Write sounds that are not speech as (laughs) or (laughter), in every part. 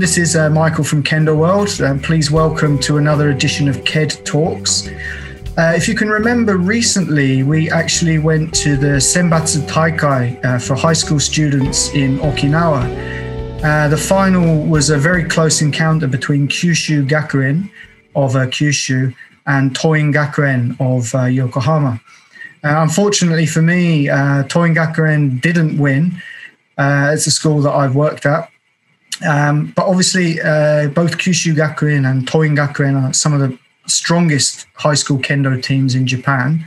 This is uh, Michael from Kendo World. Uh, please welcome to another edition of KED Talks. Uh, if you can remember, recently we actually went to the Senbatsu Taikai uh, for high school students in Okinawa. Uh, the final was a very close encounter between Kyushu Gakuen of uh, Kyushu and Toin Gakuen of uh, Yokohama. Unfortunately for me, Toin Gakuen didn't win. it's a school that I've worked at. Um, but obviously, both Kyushu Gakuen and Toin Gakuen are some of the strongest high school kendo teams in Japan.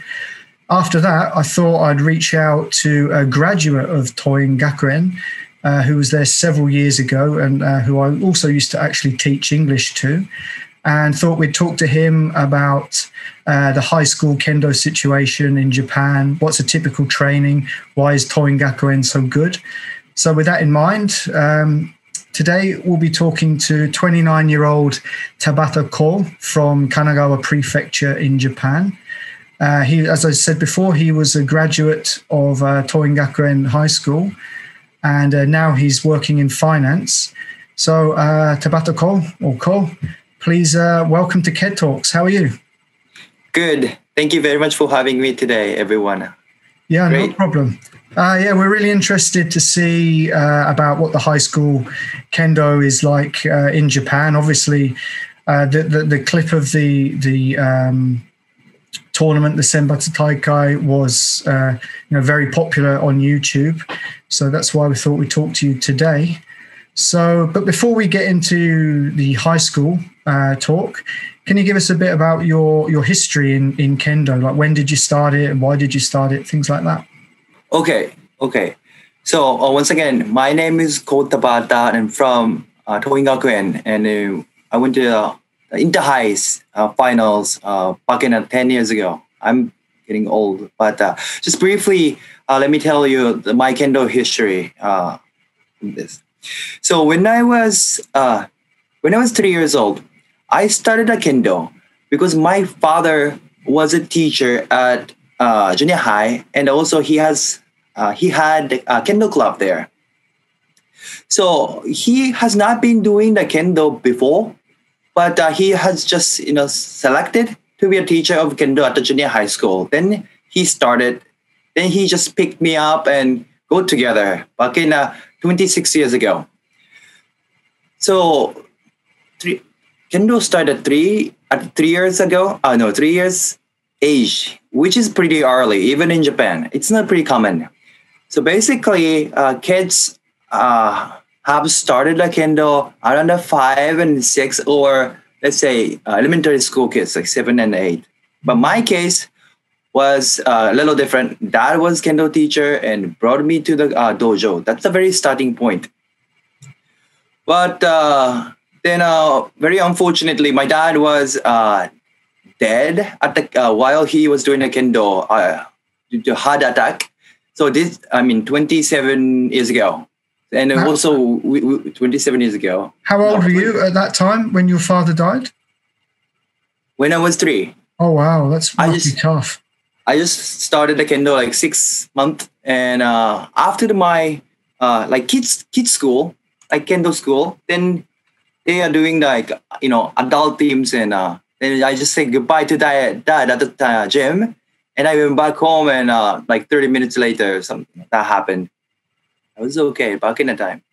After that, I thought I'd reach out to a graduate of Toin Gakuen, uh, who was there several years ago and uh, who I also used to actually teach English to, and thought we'd talk to him about uh, the high school kendo situation in Japan. What's a typical training? Why is Toin Gakuen so good? So, with that in mind, um, Today, we'll be talking to 29 year old Tabata Ko from Kanagawa Prefecture in Japan. Uh, he, as I said before, he was a graduate of uh, Toingakuen High School, and uh, now he's working in finance. So, uh, Tabata Ko, or Ko, please uh, welcome to KED Talks. How are you? Good. Thank you very much for having me today, everyone. Yeah, Great. no problem. Uh, yeah, we're really interested to see uh, about what the high school kendo is like uh, in Japan. Obviously, uh, the, the, the clip of the the um, tournament, the Senbatsu Taikai, was uh, you know very popular on YouTube. So that's why we thought we'd talk to you today. So, but before we get into the high school uh, talk, can you give us a bit about your your history in in kendo? Like when did you start it and why did you start it? Things like that. Okay, okay. So uh, once again, my name is Ko Tabata and I'm from uh, and uh, I went to uh, the Inter Highs uh, finals uh, back in uh, 10 years ago. I'm getting old, but uh, just briefly, let me tell you the, my kendo history. This. So when I was when I was three years old, I started a kendo because my father was a teacher at junior high, and also he has uh, he had a kendo club there. So he has not been doing the kendo before, but uh, he has just you know selected to be a teacher of kendo at the junior high school. Then he started. Then he just picked me up and go together back in uh, 26 years ago. So three, kendo started three at three years ago. Uh, no, three years age, which is pretty early, even in Japan. It's not pretty common. So basically, uh, kids uh, have started a kendo around the five and six, or let's say uh, elementary school kids, like seven and eight. But my case was uh, a little different. Dad was kendo teacher and brought me to the uh, dojo. That's the very starting point. But uh, then, very unfortunately, my dad was dead at the while he was doing a to heart attack so this, I mean, 27 years ago. And also we, we, 27 years ago. How old were you at that time when your father died? When I was three. Oh, wow. That's really just, tough. I just started the kendo like six months. And uh, after my uh, like kids kids school, like kendo school, then they are doing like, you know, adult teams. And uh, then I just say goodbye to that, dad at the uh, gym and I went back home, and uh, like 30 minutes later, something that happened. I was okay back in the time.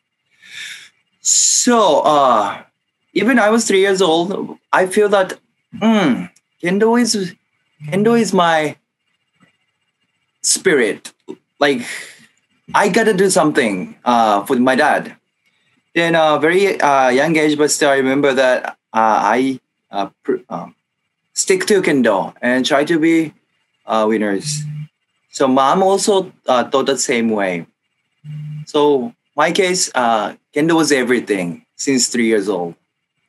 So uh, even I was three years old, I feel that mm, kendo is kendo is my spirit. Like I gotta do something uh, for my dad. Then a uh, very uh, young age, but still I remember that uh, I uh, pr- um, stick to kendo and try to be uh, winners. So mom also uh, thought the same way. So my case, uh, kendo was everything since three years old.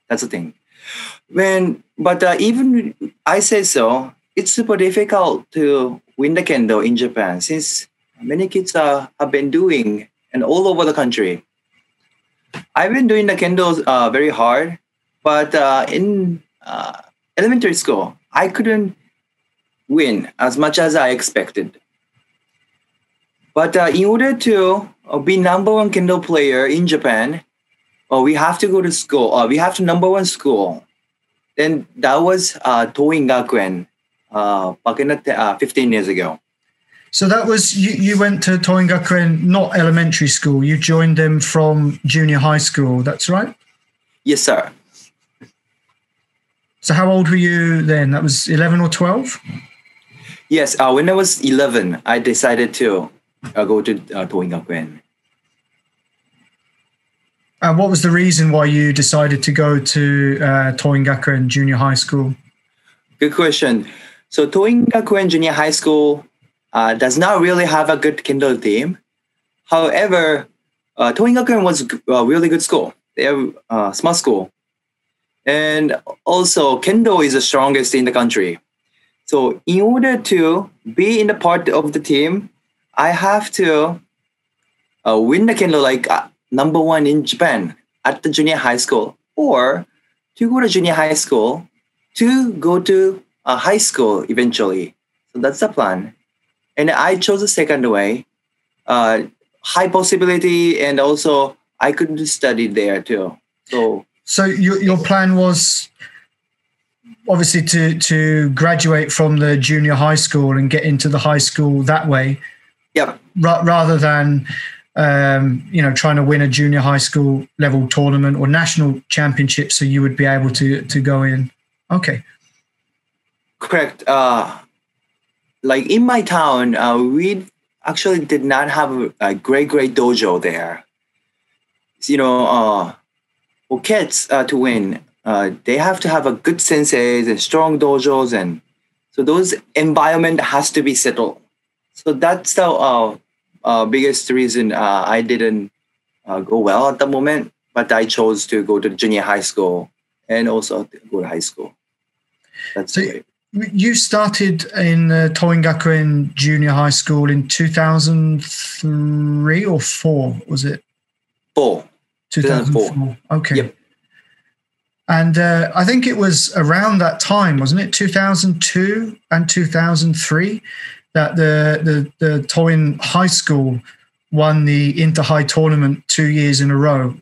That's the thing. When but uh, even I say so, it's super difficult to win the kendo in Japan since many kids uh, have been doing and all over the country. I've been doing the kendo uh, very hard, but uh, in uh, elementary school, I couldn't win as much as I expected. But uh, in order to uh, be number one Kendo player in Japan, well, we have to go to school. Uh, we have to number one school. Then that was uh, Toin Gakuen uh, back in the, uh, 15 years ago. So that was you. You went to Toin Gakuen, not elementary school. You joined them from junior high school. That's right. Yes, sir. So how old were you then? That was 11 or 12. Yes, uh, when I was 11, I decided to uh, go to uh. And what was the reason why you decided to go to uh, Junior High School? Good question. So Toin Gakuen Junior High School uh, does not really have a good Kendo team. However, uh, was a really good school. They're a uh, small school. And also, Kendo is the strongest in the country. So in order to be in the part of the team, I have to uh, win the Kendo like uh, number one in Japan at the junior high school, or to go to junior high school to go to a high school eventually. So that's the plan. And I chose the second way, uh, high possibility, and also I could study there too. So, so your your plan was obviously to to graduate from the junior high school and get into the high school that way. Yep. Ra- rather than um, you know, trying to win a junior high school level tournament or national championship, so you would be able to to go in. Okay. Correct. Uh, like in my town, uh, we actually did not have a, a great great dojo there. You know, uh, for kids uh, to win, uh, they have to have a good senseis and strong dojos, and so those environment has to be settled. So that's the uh, uh, biggest reason uh, I didn't uh, go well at the moment, but I chose to go to junior high school and also go to high school. That's so great. You started in uh, Gakuen Junior High School in 2003 or 4, was it? Four. 2004. 2004. Okay. Yep. And uh, I think it was around that time, wasn't it? 2002 and 2003 that the the the Toin High School won the Inter High tournament two years in a row.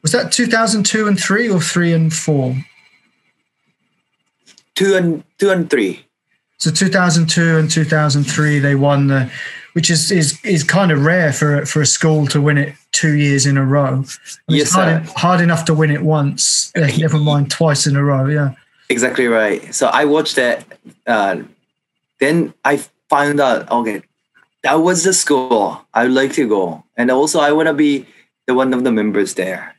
Was that 2002 and three or three and four? Two and two and three. So 2002 and 2003 they won the, which is is is kind of rare for for a school to win it two years in a row. Yes, it's hard, hard enough to win it once, uh, never mind twice in a row. Yeah. Exactly right. So I watched that. Uh, then I found out, okay, that was the school I would like to go. And also, I want to be the one of the members there.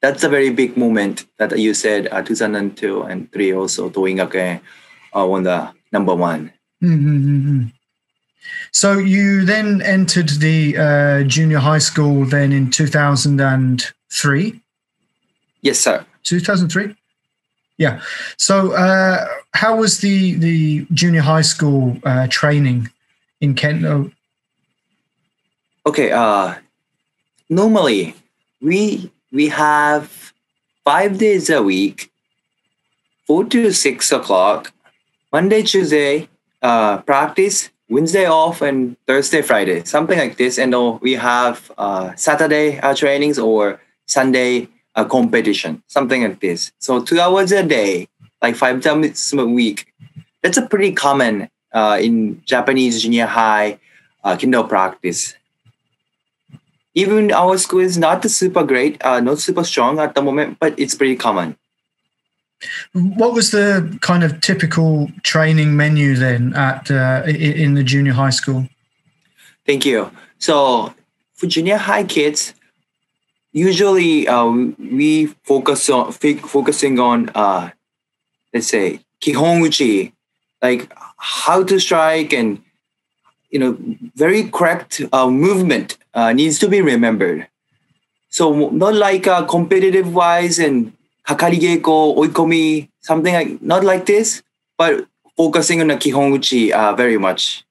That's a very big moment that you said uh, 2002 and 3 also, Toin Gakuen uh, won the number one. Mm-hmm. So you then entered the uh, junior high school then in 2003? Yes, sir. 2003? Yeah. So uh, how was the, the junior high school uh, training in Kent? Oh, Okay. Uh, normally, we we have five days a week, four to six o'clock, Monday, Tuesday, uh, practice, Wednesday off, and Thursday, Friday, something like this. And uh, we have uh, Saturday uh, trainings or Sunday uh, competition, something like this. So two hours a day, like five times a week. That's a pretty common uh, in Japanese junior high uh, Kendo practice even our school is not super great, not super strong at the moment, but it's pretty common. What was the kind of typical training menu then at uh, in the junior high school? Thank you. So for junior high kids, usually uh, we focus on focusing on uh, let's say kihonuchi, like how to strike and you know very correct uh, movement uh, needs to be remembered. So not like uh, competitive wise and kakarigeko, oikomi, something like not like this, but focusing on the kihonuchi uh, very much.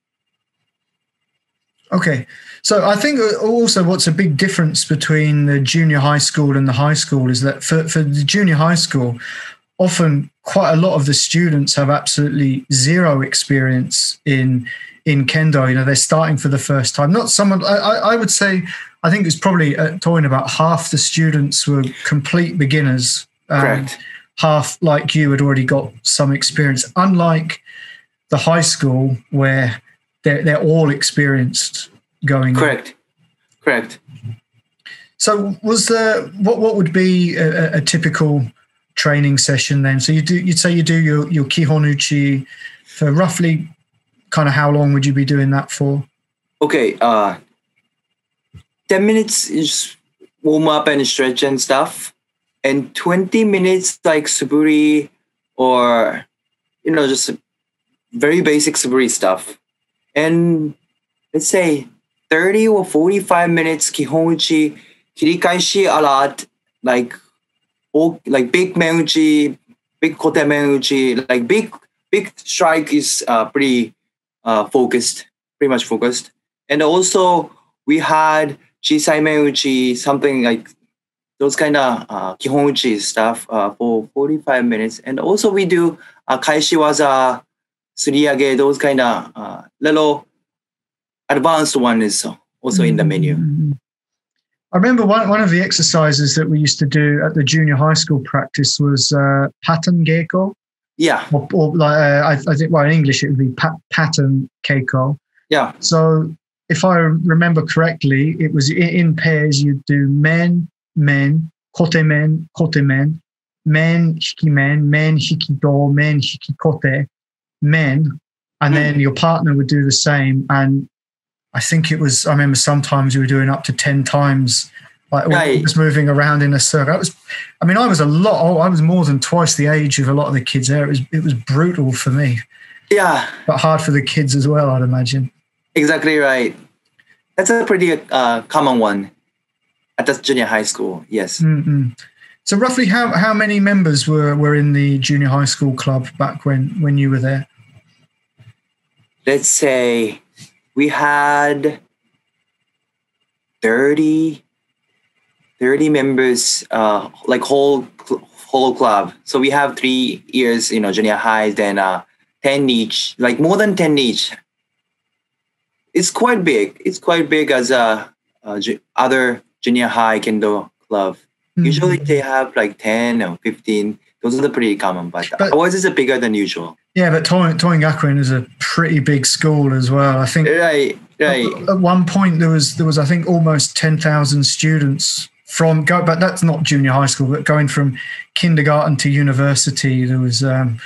Okay. So I think also what's a big difference between the junior high school and the high school is that for, for the junior high school, often quite a lot of the students have absolutely zero experience in in kendo. You know, they're starting for the first time. Not someone I, I would say I think it's probably uh, talking about half the students were complete beginners. Um, Correct. Half, like you, had already got some experience. Unlike the high school, where they're they're all experienced going. Correct. Correct. So, was there what what would be a, a typical training session then? So you do you'd say you do your your kihonuchi for roughly kind of how long would you be doing that for? Okay, uh 10 minutes is warm up and stretch and stuff. And 20 minutes like suburi or, you know, just very basic suburi stuff. And let's say 30 or 45 minutes kihonuchi, kirikaeshi a lot, like, like big menchi, big kote menchi, like big, big strike is uh, pretty uh, focused, pretty much focused. And also we had Chisai Meuchi, something like those kind of uh, kihonuchi stuff uh, for 45 minutes. And also we do uh, kaeshi waza, suriage, those kind of uh, little advanced one is also in the menu. Mm-hmm. I remember one, one of the exercises that we used to do at the junior high school practice was uh, pattern geiko. Yeah. Or, or like, uh, I, I, think, well, in English it would be pat, pattern keiko. Yeah. So if I remember correctly, it was in pairs. You'd do men, men, kote men, kote men, men, hiki men, men, hiki do, men, hiki kote, men. And then your partner would do the same. And I think it was, I remember sometimes you were doing up to 10 times, like right. was moving around in a circle. It was, I mean, I was a lot, oh, I was more than twice the age of a lot of the kids there. It was, it was brutal for me. Yeah. But hard for the kids as well, I'd imagine. Exactly right. That's a pretty uh, common one at the junior high school. Yes. Mm-hmm. So roughly, how how many members were were in the junior high school club back when when you were there? Let's say we had 30, 30 members, uh, like whole whole club. So we have three years, you know, junior high, then uh, ten each, like more than ten each it's quite big. It's quite big as a, a other junior high kendo club. Mm-hmm. Usually they have like ten or fifteen. Those are the pretty common, but, but ours is bigger than usual. Yeah, but Toin Gakuen is a pretty big school as well. I think right, right. At, one point there was there was I think almost ten thousand students from go, but that's not junior high school. But going from kindergarten to university, there was um,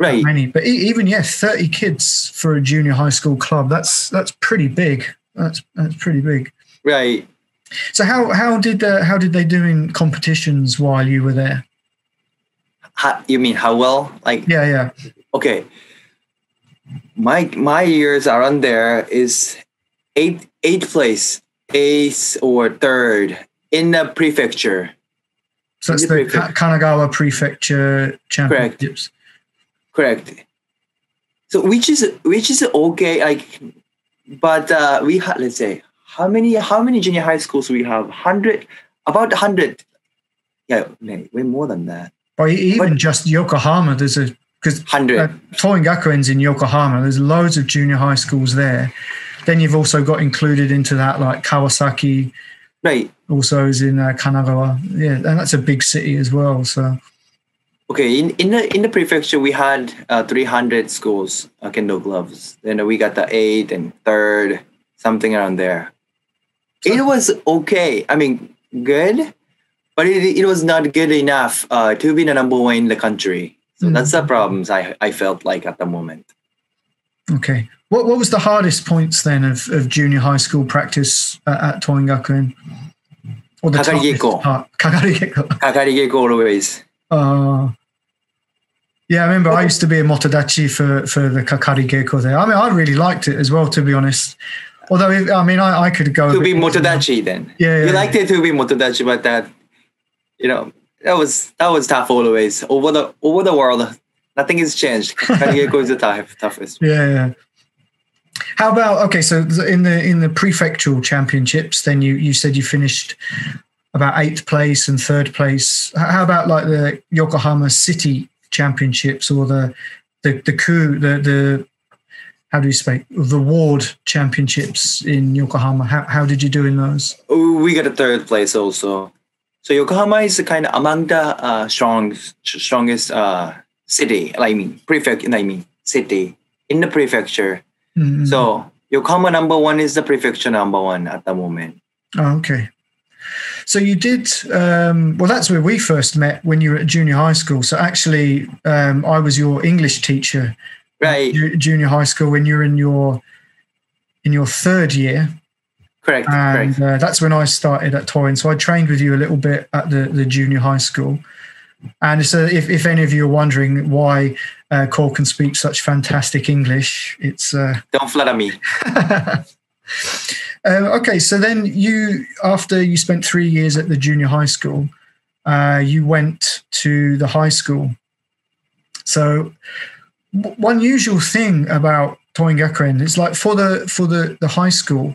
right many but even yeah 30 kids for a junior high school club that's that's pretty big that's that's pretty big right so how how did uh, how did they do in competitions while you were there? How, you mean how well? Like yeah yeah. okay. My my years around there is eighth eighth place eighth or third in the prefecture. So it's the, the Kanagawa prefecture championships. Correct. Correct. So which is which is okay, like, but uh, we had let's say how many how many junior high schools we have? Hundred, about hundred. Yeah, way more than that. Or even but, just Yokohama, there's a because hundred. Uh, Toingakuen's in Yokohama. There's loads of junior high schools there. Then you've also got included into that like Kawasaki. Right. Also is in uh, Kanagawa. Yeah, and that's a big city as well. So Okay, in, in the in the prefecture we had uh, 300 schools uh, kendo gloves. Then we got the eighth and third, something around there. It was okay. I mean, good, but it, it was not good enough uh, to be the number one in the country. So mm-hmm. that's the problems I I felt like at the moment. Okay, what what was the hardest points then of, of junior high school practice at, at Toin Gakuen? Or the Kakarigeko. Kakarigeko. (laughs) Kakarigeko always. Uh, yeah, I remember I used to be a motodachi for, for the Kakari Geiko there. I mean, I really liked it as well, to be honest. Although, I mean, I, I could go. To be motodachi then. Yeah, yeah. You liked it to be motodachi, but that, you know, that was that was tough always. Over the over the world, nothing has changed. (laughs) Kakari is the tough, toughest. Yeah, yeah. How about okay? So in the in the prefectural championships, then you you said you finished about eighth place and third place. How about like the Yokohama City championships or the the the coup the the how do you speak the ward championships in Yokohama. How how did you do in those? We got a third place also. So Yokohama is kind of among the uh, strong strongest uh, city. I mean prefect. I mean city in the prefecture. Mm-hmm. So Yokohama number one is the prefecture number one at the moment. Oh, okay. So you did um, well. That's where we first met when you were at junior high school. So actually, um, I was your English teacher, right? Junior high school when you're in your in your third year. Correct. And correct. Uh, that's when I started at Toin. So I trained with you a little bit at the, the junior high school. And so, if, if any of you are wondering why uh, Ko can speak such fantastic English, it's uh, (laughs) don't flatter me. Uh, okay, so then you, after you spent three years at the junior high school, uh, you went to the high school. So, one usual thing about Toin Gakuen is like for the for the the high school,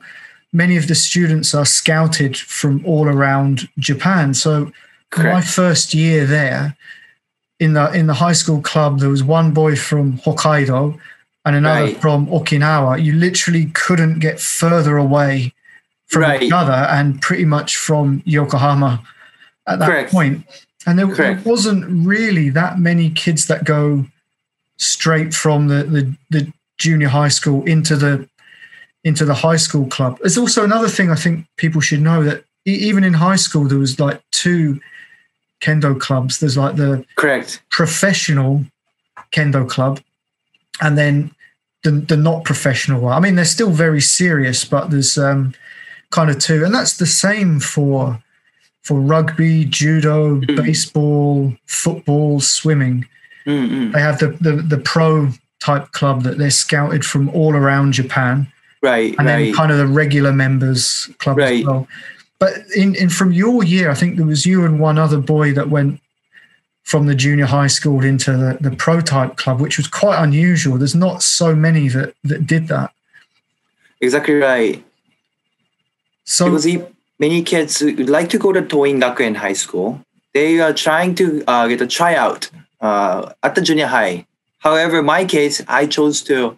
many of the students are scouted from all around Japan. So, Correct. my first year there, in the in the high school club, there was one boy from Hokkaido and another right. from Okinawa, you literally couldn't get further away from right. each other and pretty much from Yokohama at that Correct. point. And there, there, wasn't really that many kids that go straight from the, the, the junior high school into the into the high school club. There's also another thing I think people should know that even in high school there was like two kendo clubs. There's like the correct professional kendo club, and then the, the not professional one. I mean, they're still very serious, but there's um, kind of two, and that's the same for for rugby, judo, mm. baseball, football, swimming. Mm-hmm. They have the, the the pro type club that they're scouted from all around Japan, right? And right. then kind of the regular members club right. as well. But in, in from your year, I think there was you and one other boy that went from the junior high school into the, the pro type club, which was quite unusual. There's not so many that, that did that. Exactly right. So because many kids like to go to Toin Gakuen High School. They are trying to uh, get a tryout uh, at the junior high. However, my case, I chose to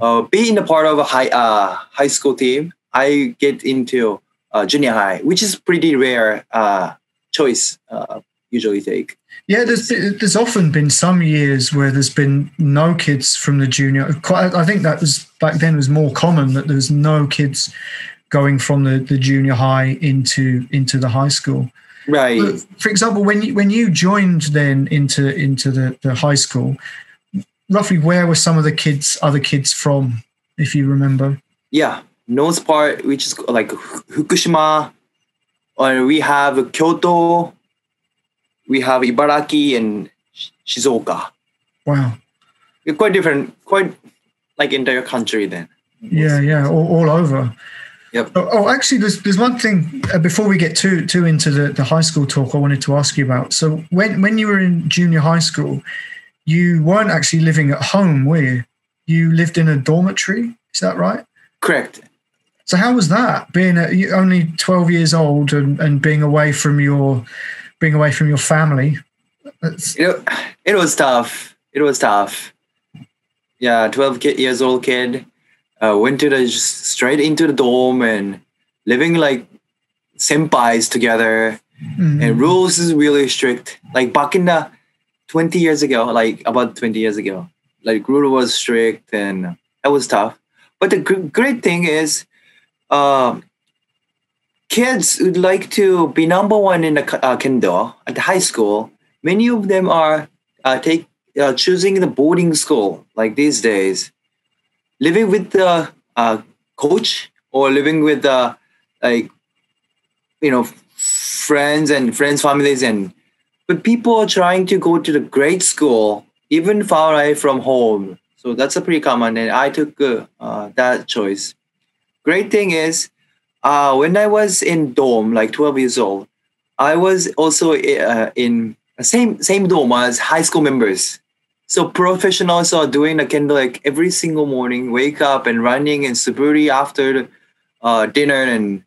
uh, be in the part of a high uh, high school team. I get into uh, junior high, which is pretty rare uh, choice usually take. Yeah, there's there's often been some years where there's been no kids from the junior. Quite, I think that was back then was more common that there was no kids going from the, the junior high into into the high school. Right. But for example, when you when you joined then into into the, the high school, roughly where were some of the kids other kids from, if you remember? Yeah, north part, which is like Fukushima, and we have Kyoto, we have Ibaraki and Shizuoka. Wow. quite different, quite like entire country then. Yeah, yeah, all, all over. Yep. Oh, oh, actually, there's there's one thing uh, before we get too too into the, the high school talk I wanted to ask you about. So when when you were in junior high school, you weren't actually living at home, were you? You lived in a dormitory. Is that right? Correct. So how was that being a, only 12 years old and, and being away from your being away from your family. You know, it was tough. It was tough. Yeah, 12 kid, years old kid uh, went to the just straight into the dorm and living like senpais together. Mm-hmm. And rules is really strict. Like back in the 20 years ago, like about 20 years ago, like rule was strict and that was tough. But the g- great thing is, uh, kids would like to be number one in the uh, kendo at the high school. Many of them are uh, take uh, choosing the boarding school like these days, living with the uh, coach or living with the like you know friends and friends families and but people are trying to go to the great school even far away from home so that's a pretty common and i took uh, uh, that choice great thing is uh, when I was in dorm, like 12 years old, I was also uh, in same same dorm as high school members. So professionals are doing the kendo like every single morning, wake up and running and suburi after uh, dinner, and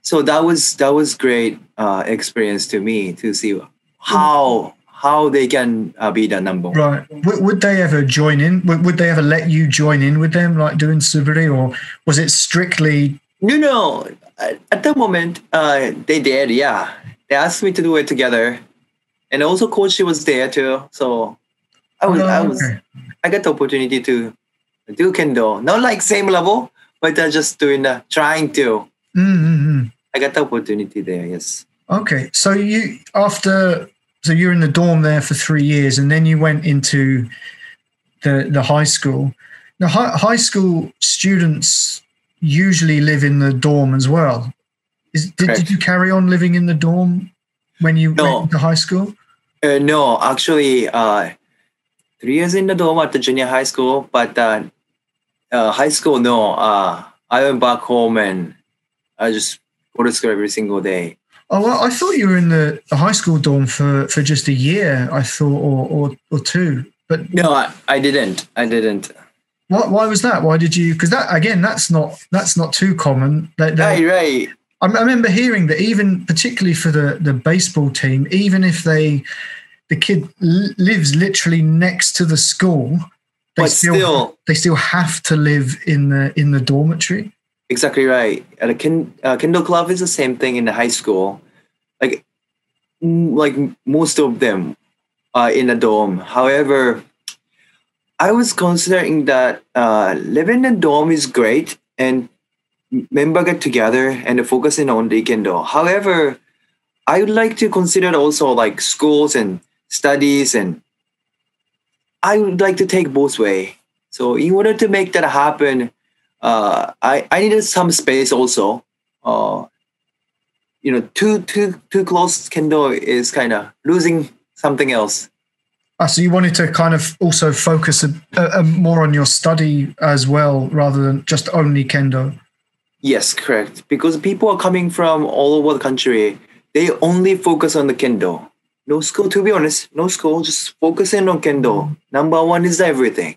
so that was that was great uh, experience to me to see how how they can uh, be the number one. Right. Would, would they ever join in? Would, would they ever let you join in with them, like doing Suburi, or was it strictly? No, no. At at the moment, uh, they did. Yeah, they asked me to do it together, and also coach was there too. So I was, I Oh, was. I got the opportunity to do kendo. Not like same level, but uh, just doing the trying to. Mm-hmm. I got the opportunity there. Yes. Okay. So you after so you're in the dorm there for three years, and then you went into the the high school. Now, high, high school students usually live in the dorm as well. Is, did, did you carry on living in the dorm when you No. went to high school? Uh, no, actually, uh, three years in the dorm at the junior high school, but uh, uh, high school, no. Uh, I went back home and I just go to school every single day. Oh, well, I thought you were in the, the high school dorm for, for just a year. I thought, or or, or two. But No, I, I didn't. I didn't. why, why was that? Why did you? Because that again, that's not that's not too common. They- they- Right, right. I I remember hearing that even particularly for the the baseball team, even if they the kid l- lives literally next to the school, they But still, still- they still have to live in the in the dormitory. Exactly right. At a kin, uh, Kendo Club is the same thing in the high school. Like, like most of them are in a dorm. However, I was considering that uh, living in a dorm is great and member get together and focusing on the Kendo. However, I would like to consider also like schools and studies and I would like to take both way. So in order to make that happen, uh, I I needed some space also. Uh, you know, too too too close Kendo is kind of losing something else. Ah, so you wanted to kind of also focus a, a, a more on your study as well, rather than just only kendo. Yes, correct. Because people are coming from all over the country. They only focus on the Kendo. No school, to be honest, no school, just focusing on Kendo. Number one is everything.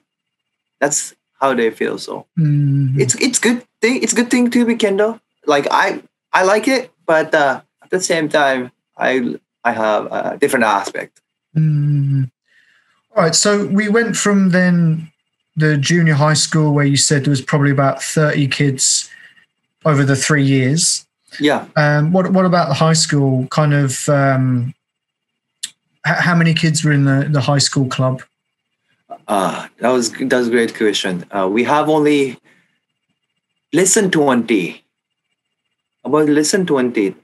That's how they feel. So Mm, it's it's good thing. It's good thing to be Kendo. Like I I like it, but uh, at the same time, I I have a different aspect. mm. All right. So we went from then the junior high school where you said there was probably about thirty kids over the three years. Yeah. Um, what what about the high school? Kind of um, how many kids were in the, the high school club? Uh, that was that was a great question. Uh, we have only less than twenty. About less than twenty.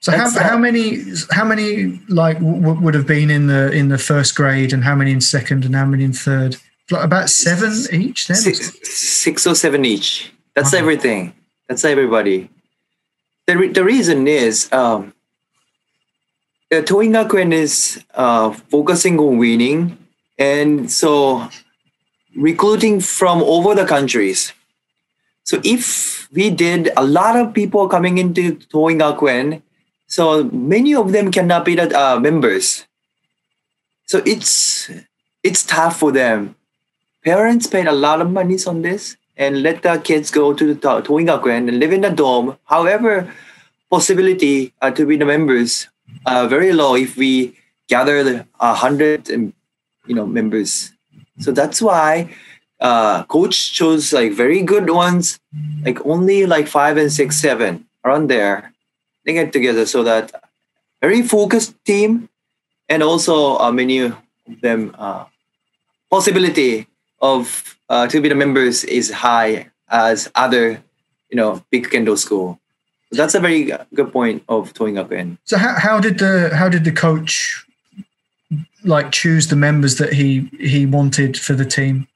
So how, That's, uh, how many how many like w- would have been in the in the first grade, and how many in second, and how many in third? Like about seven each. Then Six, six or seven each. That's Wow. everything. That's everybody. The, re- the reason is um, the Toin Gakuen is uh, focusing on winning, and so recruiting from over the countries. So if we did a lot of people coming into Toin Gakuen, so many of them cannot be the uh, members. So it's it's tough for them parents paid a lot of money on this and let the kids go to the to- Toin Gakuen and live in the dorm. However, possibility uh, to be the members are very low if we gather a hundred um, you know members. So that's why uh, coach chose like very good ones, like only like five and six, seven around there. They get together so that very focused team, and also uh, many of them uh, possibility of uh, to be the members is high as other you know big kendo school. That's a very good point of Toin Gakuen. So how, how did the how did the coach like choose the members that he he wanted for the team?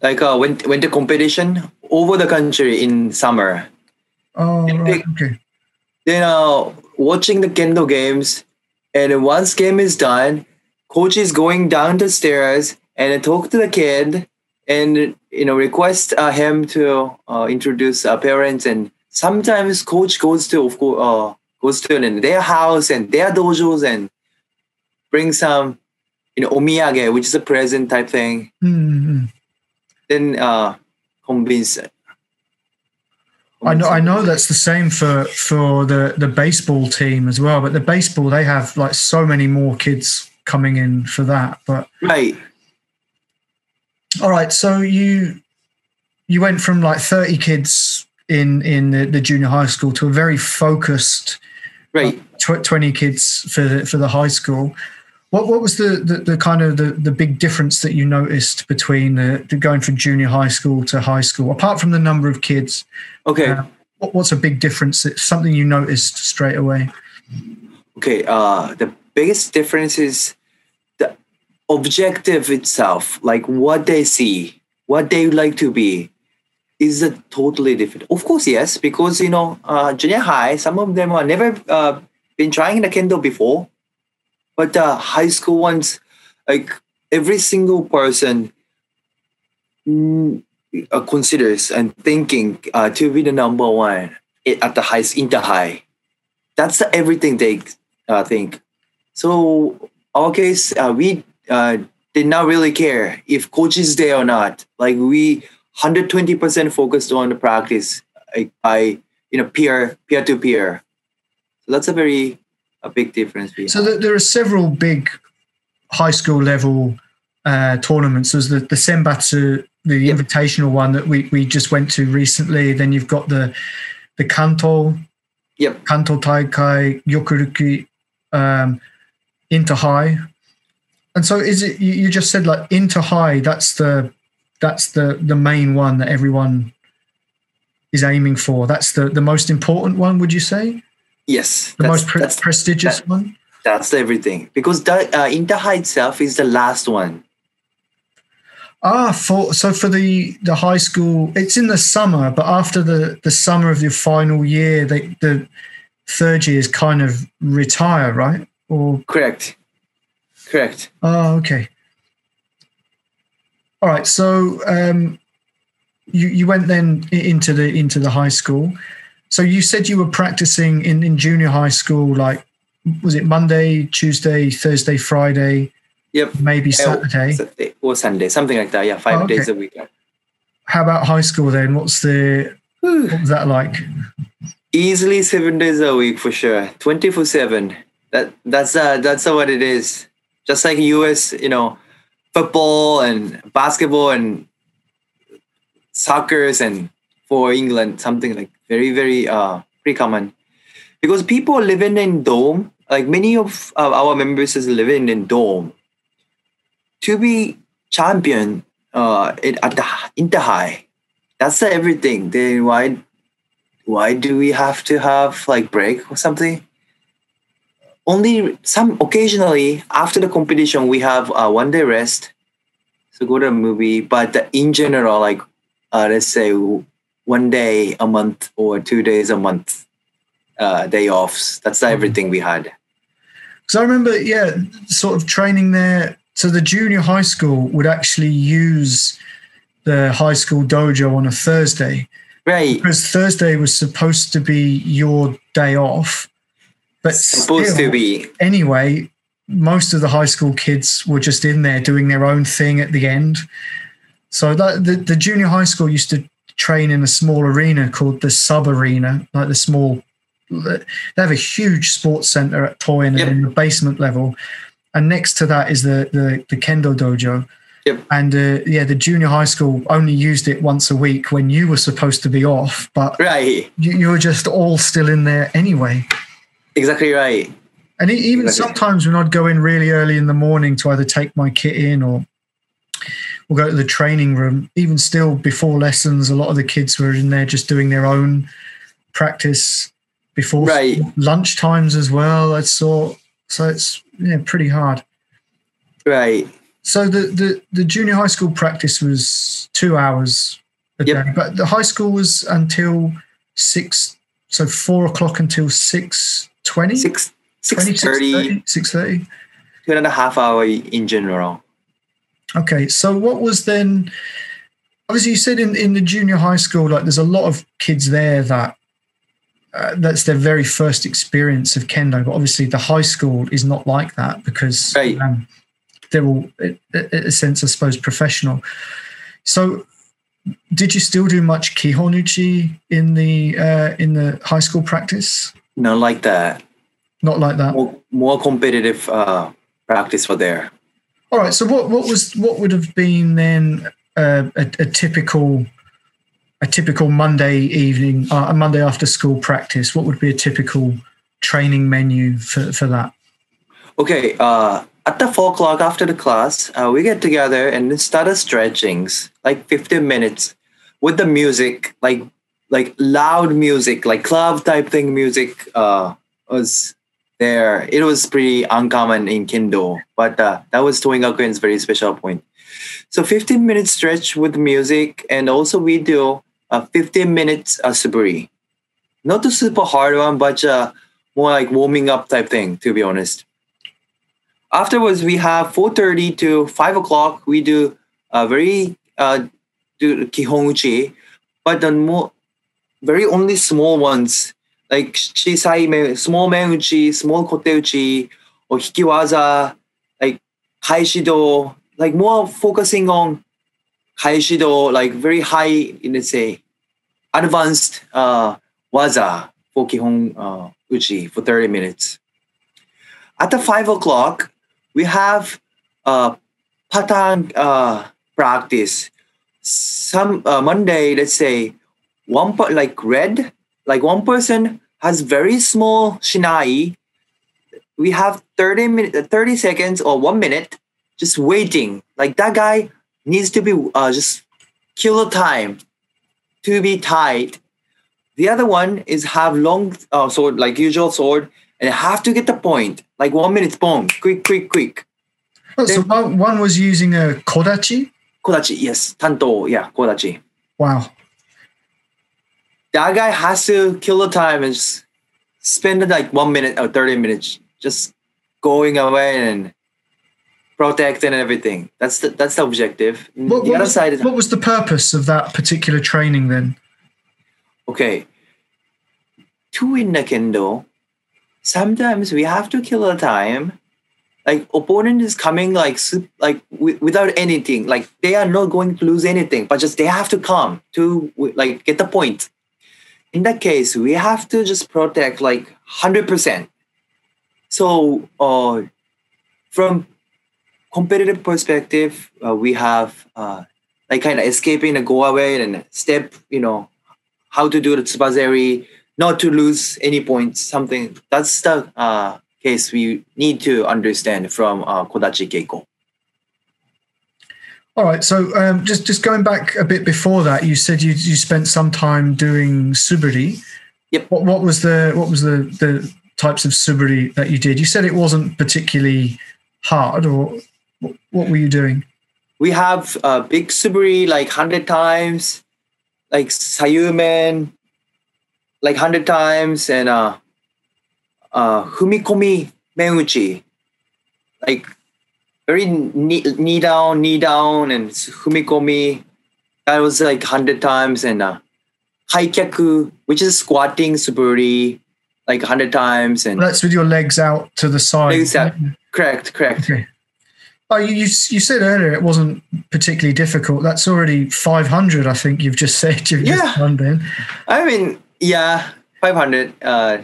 Like uh, went went to competition over the country in summer. Oh, right, they- okay. Then uh, watching the kendo games, and once game is done, coach is going down the stairs and talk to the kid and you know request uh, him to uh, introduce uh, parents and sometimes coach goes to of course uh, goes to their house and their dojos and bring some you know omiyage which is a present type thing Mm-hmm. then uh convince I know, I know that's the same for for the the baseball team as well. But the baseball, they have like so many more kids coming in for that. But right. All right, so you you went from like thirty kids in in the, the junior high school to a very focused right tw- twenty kids for the, for the high school. What what was the, the, the kind of the, the big difference that you noticed between the, the going from junior high school to high school, apart from the number of kids? Okay. Uh, what, what's a big difference? It's something you noticed straight away. Okay. Uh, the biggest difference is the objective itself, like what they see, what they like to be, is a totally different. Of course, yes, because you know, uh, junior high, some of them are never uh, been trying the kendo before, but the high school ones, like every single person. Mm, uh, considers and thinking uh, to be the number one at the highest in the high. That's the everything they uh, think. So our case, uh, we uh, did not really care if coach is there or not. Like we 120% focused on the practice by you know peer peer to peer. So that's a very a big difference. So there are several big high school level uh, tournaments. There's the the Senbatsu the yep. invitational one that we, we just went to recently. Then you've got the the Kanto, yep. Kanto Taikai, Gyokuryuki, um, Inter High. And so is it you, you just said like Inter High, that's the that's the the main one that everyone is aiming for. That's the the most important one, would you say? Yes. The most pre- prestigious that, one? That's everything. Because the uh, Inter High itself is the last one Ah, for so for the the high school, it's in the summer, but after the the summer of your final year, they, the third years kind of retire, right? Or correct, correct. Oh, okay. All right. So um, you you went then into the into the high school. So you said you were practicing in in junior high school, like was it Monday, Tuesday, Thursday, Friday? Yep. Maybe Saturday. Or Sunday, something like that. Yeah, five oh, okay. days a week. How about high school then? What's the what was that like? Easily seven days a week for sure. Twenty four seven. That that's uh that's uh, what it is. Just like US, you know, football and basketball and soccer and for England, something like very, very uh pretty common. Because people living in dome, like many of uh, our members is living in dome to be champion uh, at the high, that's everything. Then why why do we have to have like break or something? Only some occasionally after the competition we have a one day rest, so go to a movie. But in general, like uh, let's say one day a month or two days a month uh, day offs. That's mm-hmm. everything we had. Because I remember, yeah, sort of training there so the junior high school would actually use the high school dojo on a Thursday. Right. Because Thursday was supposed to be your day off. But supposed still, to be. Anyway, most of the high school kids were just in there doing their own thing at the end. So that the, the junior high school used to train in a small arena called the sub arena, like the small they have a huge sports center at Toin yep. in the basement level and next to that is the the, the kendo dojo. Yep. And uh, yeah, the junior high school only used it once a week when you were supposed to be off, but right, you, you were just all still in there anyway. Exactly right. And even exactly. sometimes when I'd go in really early in the morning to either take my kit in or or go to the training room, even still before lessons, a lot of the kids were in there just doing their own practice before right. lunch times as well. I saw so it's yeah, pretty hard. Right. So the, the, the junior high school practice was two hours a yep. day, but the high school was until six, so four o'clock until six twenty. Six six thirty. Six thirty. Two and a half hour in general. Okay, so what was then? Obviously, you said in in the junior high school, like there's a lot of kids there that uh, that's their very first experience of kendo. But obviously, the high school is not like that because right. um, they're all, in a sense, I suppose, professional. So, did you still do much kihonuchi in the uh, in the high school practice? Not like that. Not like that. More, more competitive uh, practice for there. All right. So what what was what would have been then uh, a, a typical a typical Monday evening, uh, a Monday after school practice? What would be a typical training menu for, for that? Okay, uh, at the four o'clock after the class, uh, we get together and started stretchings, like 15 minutes with the music, like like loud music, like club type thing music uh, was there. It was pretty uncommon in Kendo, but uh, that was Toin Gakuen's very special point. So 15 minutes stretch with music, and also we do a 15 minutes uh, suburi. Not a super hard one, but uh, more like warming up type thing, to be honest. Afterwards, we have 4.30 to 5 o'clock. We do a very uh, do kihonuchi, but the more very only small ones like shisai me, small menuchi, small koteuchi, or hikiwaza, like like more focusing on kaishido, like very high, let's say, advanced uh, waza for kihon uh, uchi for 30 minutes. At the 5 o'clock, we have uh, pattern uh, practice. Some uh, Monday, let's say, one part like red, like one person has very small shinai. We have 30 minutes, 30 seconds or one minute just waiting. Like that guy needs to be uh, just kill the time to be tied. The other one is have long uh, sword, like usual sword, and have to get the point. Like one minute, boom, quick, quick, quick. Oh, so one, one was using a kodachi? Kodachi, yes. Tanto, yeah, kodachi. Wow. That guy has to kill the time and just spend like one minute or 30 minutes just going away and protecting and everything. That's the that's the objective. What, the what other was, side is what was the purpose of that particular training then? okay. To win the kendo, sometimes we have to kill the time. Like opponent is coming like like wi- without anything. Like they are not going to lose anything, but just they have to come to like get the point. In that case, we have to just protect like hundred percent. So, uh, from competitive perspective, uh, we have uh, like kind of escaping the go away and step, you know, how to do the tsubazeri, not to lose any points, something. That's the uh, case we need to understand from uh, Kodachi Keiko. All right. So um, just just going back a bit before that, you said you you spent some time doing suburi. Yep. What what was the what was the the types of suburi that you did? You said it wasn't particularly hard, or what, were you doing? We have uh, big suburi like 100 times, like sayumen like 100 times, and uh, uh, fumikomi menuchi, like very knee, knee down, knee down, and fumikomi. That was like 100 times, and uh, haikyaku, which is squatting suburi, like 100 times, and That's with your legs out to the side. Legs out. correct, correct. Okay. Oh, you, you you said earlier it wasn't particularly difficult. That's already 500, I think you've just (laughs) said you've Yeah. just done, Ben. I mean, yeah, 500 uh,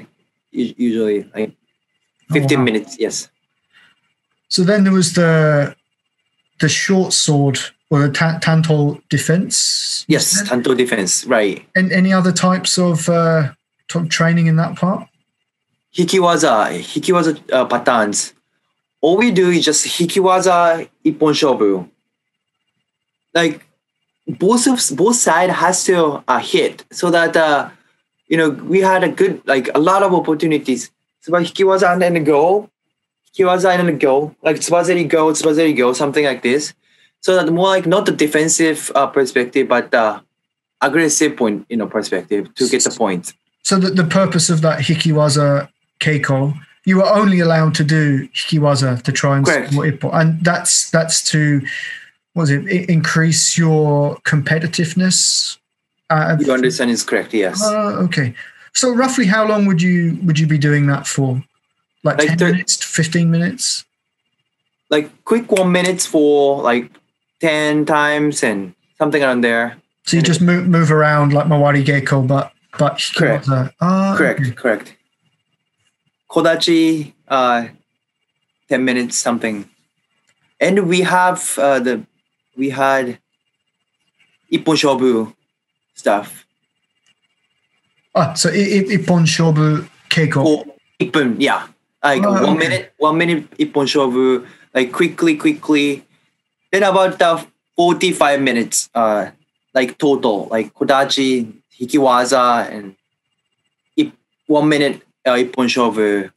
usually, like 15 wow. minutes, yes. So then there was the the short sword or the ta- tanto defense. Yes? Tanto defense, right. And any other types of uh, training in that part? Hikiwaza, hikiwaza uh, patterns. All we do is just hikiwaza ippon shobu. Like both of both side has to uh, hit so that uh, you know we had a good like a lot of opportunities. So about hikiwaza and then go, hikiwaza and then go, like tsubazeri go, tsubazeri go, something like this. So that more like not the defensive uh, perspective, but the aggressive point, you know, perspective to get the point. So that the purpose of that hikiwaza keiko, you were only allowed to do hikiwaza to try and Correct. score ippo, and that's that's to what was it increase your competitiveness? Uh, You understand is correct, yes. Uh, okay. So roughly how long would you would you be doing that for? Like, Like 10 thir- minutes, 15 minutes? like quick one minutes for like 10 times and something around there So you just move move around like Mawari Geiko, but but Correct. Ah, correct, okay. correct. Kodachi, uh, ten minutes something, and we have uh, the we had Ippon Shobu stuff. Ah, so i- i- Ippon Shobu Keiko. Oh, Ippon, yeah, like Oh, one okay. minute, one minute Ippon Shobu, like quickly, quickly. Then about uh, forty-five minutes, uh, like total, like Kodachi, Hikiwaza, and Ip- one minute uh, Ippon Shobu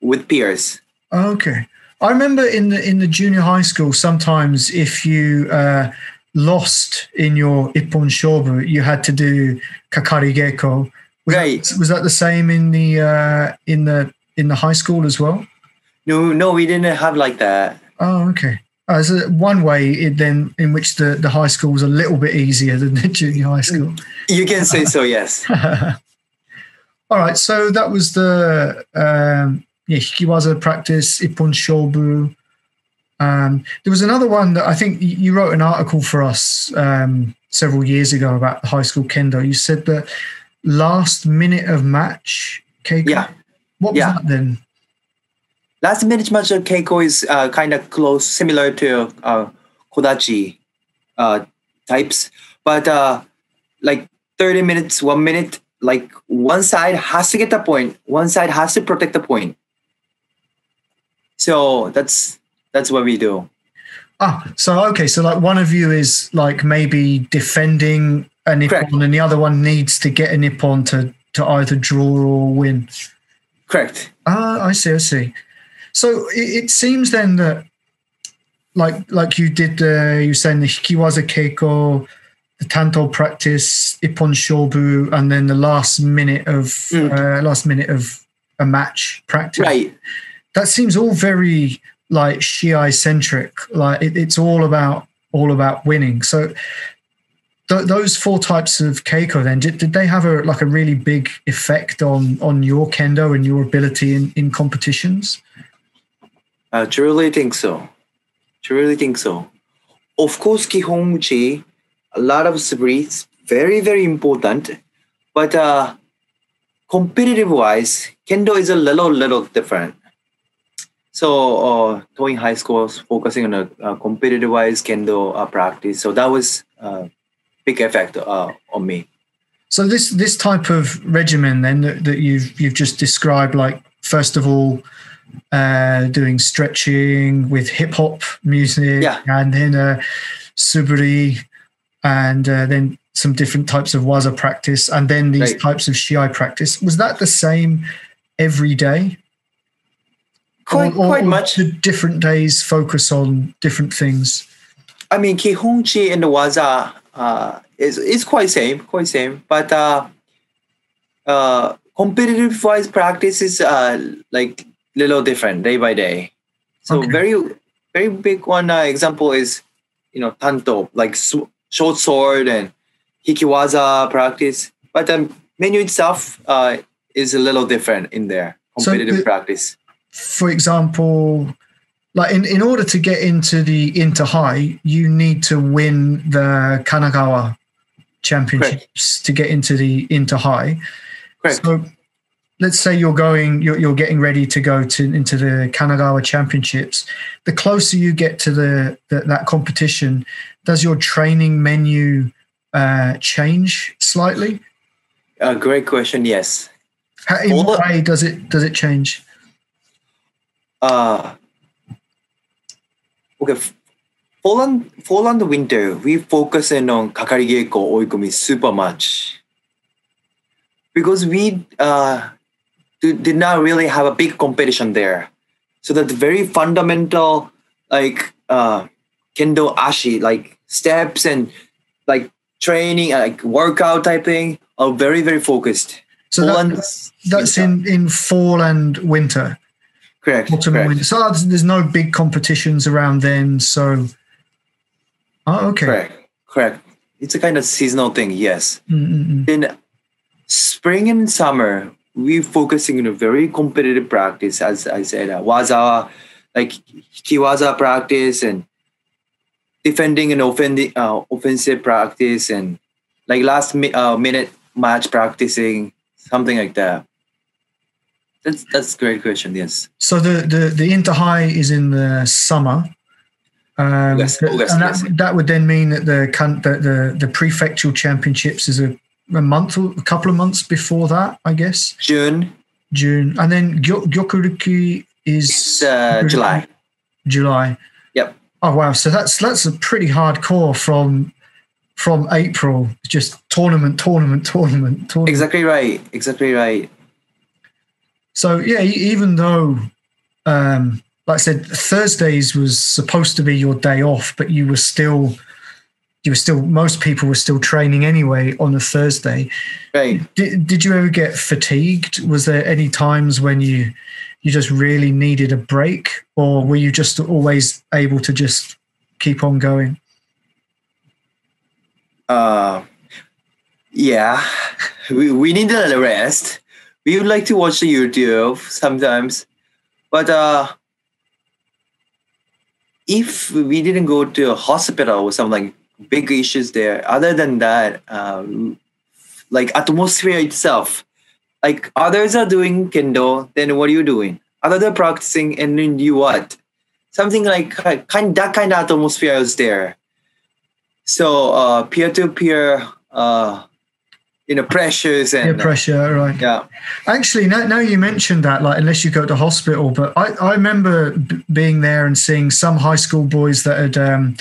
with peers. Okay. I remember in the in the junior high school, sometimes if you uh, lost in your Ippon Shobu, you had to do Kakari Geiko. Was Right. That, was that the same in the uh, in the in the high school as well? No, no, we didn't have like that. Oh, okay. Uh, so one way it then in which the, the high school was a little bit easier than the junior high school. You can say so, yes. (laughs) All right, so that was the um, yeah Hikiwaza practice, Ippon Shobu. Um, there was another one that I think you wrote an article for us um, several years ago about the high school kendo. You said that last minute of match, Keiko. Yeah. What was Yeah. that then? Last minute match of Keiko is uh, kind of close, similar to uh, Kodachi uh, types, but uh, like 30 minutes, one minute, like one side has to get the point, one side has to protect the point. So that's that's what we do. Ah, so okay, so like one of you is like maybe defending a nippon, Correct. and the other one needs to get a nippon to to either draw or win. Correct. Ah, I see, I see. So it, it seems then that, like like you did, uh, you saying the hikiwaza keiko, the tanto practice, ippon shobu, and then the last minute of Mm. uh, last minute of a match practice. Right. That seems all very like Shiai centric. Like it, it's all about all about winning. So. Th- those four types of keiko then did, did they have a like a really big effect on on your kendo and your ability in in competitions I truly think so. Truly think so. Of course, Kihonuchi, a lot of spirits, very, very important. But uh, competitive wise, Kendo is a little, little different. So, uh, High School focusing on a uh, competitive wise Kendo uh, practice. So that was uh, big effect uh, on me. so this this type of regimen then that, that you've you've just described like first of all uh doing stretching with hip hop music Yeah. and then uh suburi and uh, then some different types of waza practice and then these Right. types of shiai practice was that the same every day Quite, Or- or- quite much. did different days focus on different things I mean, Kihonuchi and the Waza uh, is is quite same, quite same. But uh, uh, competitive wise practice is uh, like little different day by day. So Okay. very very big one uh, example is you know tanto like s- short sword and hikiwaza practice. But the menu itself uh, is a little different in there. So Competitive the- practice. for example, like in, in order to get into the inter high, you need to win the Kanagawa championships to get into the inter high. So let's say you're going, you're, you're getting ready to go to into the Kanagawa championships. The closer you get to the, the that competition, does your training menu uh, change slightly? Uh, great question. Yes. How, in what way does it does it change? uh okay f- fall on fall on the winter we focus in on kakari geiko oikomi super much. Because we uh did, did not really have a big competition there. So that very fundamental like uh kendo ashi like steps and like training uh, like workout type thing are very very focused. So that, that's in in fall and winter. Correct correct. So there's, no big competitions around then. So, oh, okay. correct correct it's a kind of seasonal thing yes Mm-mm-mm. in spring and summer, we focusing on a very competitive practice, as I said, uh, waza, like kiwaza practice and defending and offending, uh, offensive practice and like last mi- uh, minute match practicing, something like that. That's that's a great question. Yes. So the the the Inter High is in the summer. Um, August, and that, yes. that would then mean that the the the, the prefectural championships is a, a month or a couple of months before that, I guess June, June, and then Gyo- Gyokuryuki is uh, July. July. Yep. Oh wow! So that's that's a pretty hardcore from from April. Just tournament, tournament, tournament, tournament. Exactly right. Exactly right. So yeah, even though, um, like I said, Thursdays was supposed to be your day off, but you were still, you were still. Most people were still training anyway on a Thursday. Right. Did, did you ever get fatigued? Was there any times when you you just really needed a break, or were you just always able to just keep on going? Uh, yeah, we, we need a rest. We would like to watch the YouTube sometimes, but uh, if we didn't go to a hospital or something, big issues there. Other than that, um, like atmosphere itself, like others are doing kendo, then what are you doing? Others are practicing, and then you what? Something like kind that kind of atmosphere is there. So uh, peer-to-peer, uh, you know, pressures Peer and pressure, right? yeah, Actually, now, now you mentioned that, like, unless you go to hospital, but I, I remember b- being there and seeing some high school boys that had, um,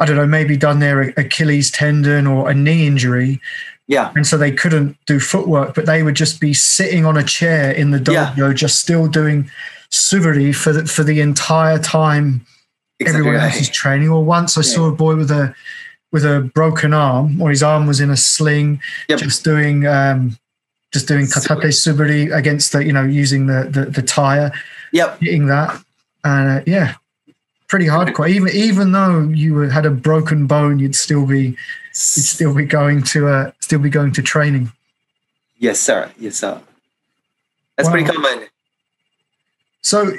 I don't know, maybe done their Achilles tendon or a knee injury. yeah, And so they couldn't do footwork, but they would just be sitting on a chair in the Yeah. dojo, just still doing suburi for the, for the entire time exactly everyone else is training. Or once I saw a boy with a with a broken arm, or his arm was in a sling, Yep. just doing um, just doing katate suburi against the you know using the the, the tire, Yep, hitting that, and uh, yeah, pretty hardcore. Even even though you had a broken bone, you'd still be you'd still be going to uh, still be going to training. yes, sir, yes, sir. That's pretty common. So,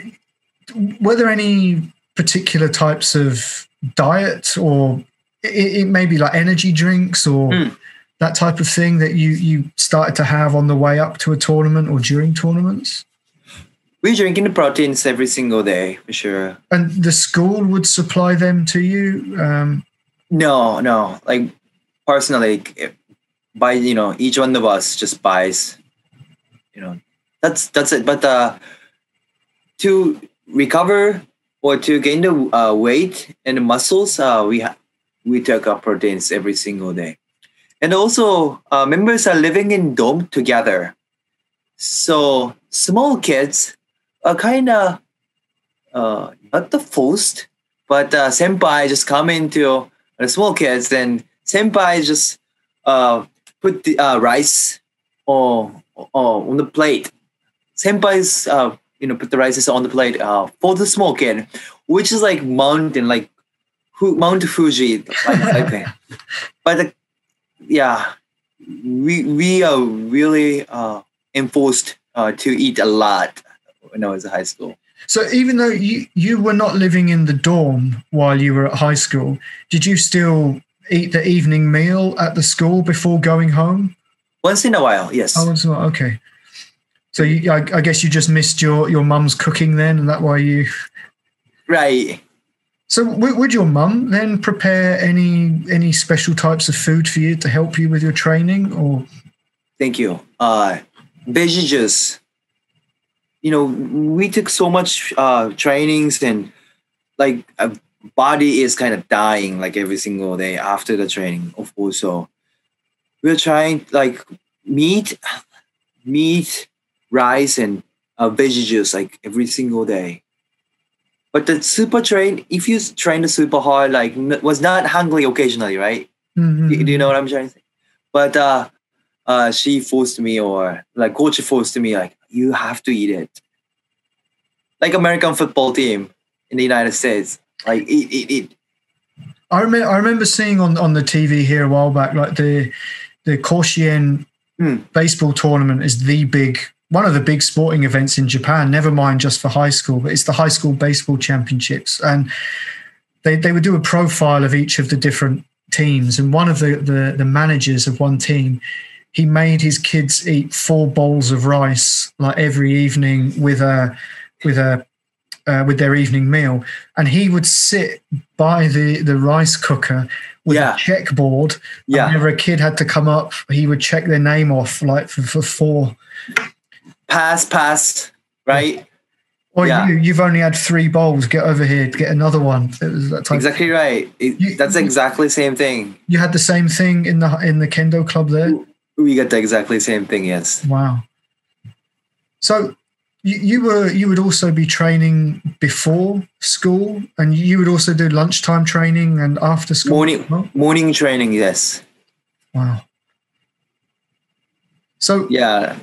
were there any particular types of diet, or it, it may be like energy drinks or Hmm. that type of thing that you you started to have on the way up to a tournament or during tournaments? We're drinking the proteins every single day for sure. And the school would supply them to you. Um, No, no, like personally, by you know, each one of us just buys. You know, that's that's it. But uh, to recover or to gain the uh, weight and the muscles, uh, we ha- we take our proteins every single day, and also uh, members are living in dome together. So small kids are kind of uh, not the first, but uh, senpai just come into the small kids, and senpai just uh, put the uh, rice or, or on the plate. Senpai's uh, you know put the rice on the plate uh, for the small kid, which is like mountain, like Fu- Mount Fuji, like, (laughs) like but uh, yeah, we we are really uh, enforced uh, to eat a lot when I was in high school. so even though you you were not living in the dorm while you were at high school, did you still eat the evening meal at the school before going home? Once in a while, yes. Oh, it's not okay. So you, I, I guess you just missed your your mum's cooking then, and that why you. Right. So w- would your mum then prepare any any special types of food for you to help you with your training, or Thank you. Uh, juice. You know, we took so much uh, trainings and like a body is kind of dying like every single day after the training, of course. So we're trying like meat, meat, rice, and uh, veggie juice like every single day. But the super train, if you train the super hard, like was not hungry occasionally, right? Mhm. Do, do you know what I'm trying to say? But uh, uh, she forced me, or like coach forced me, like you have to eat it. Like American football team in the United States, like eat, eat, eat. I remember I remember seeing on on the TV here a while back, like the the Koshien Hmm. baseball tournament is the big one of the big sporting events in Japan. Never mind just for high school, but it's the high school baseball championships, and they they would do a profile of each of the different teams, and one of the, the the managers of one team, he made his kids eat four bowls of rice like every evening with a with a uh, with their evening meal, and he would sit by the the rice cooker with Yeah. a checkboard. Yeah. Whenever a kid had to come up, he would check their name off like for, for four. Pass, pass, right? Or Yeah. you, you've only had three bowls. Get over here, get another one. It was that type. Exactly right. It- You- that's exactly same thing. You had the same thing in the in the kendo club there. We got the exactly same thing. Yes. Wow. So you, you were you would also be training before school, and you would also do lunchtime training and after school. Morning, morning training. Yes. Wow. So, Yeah.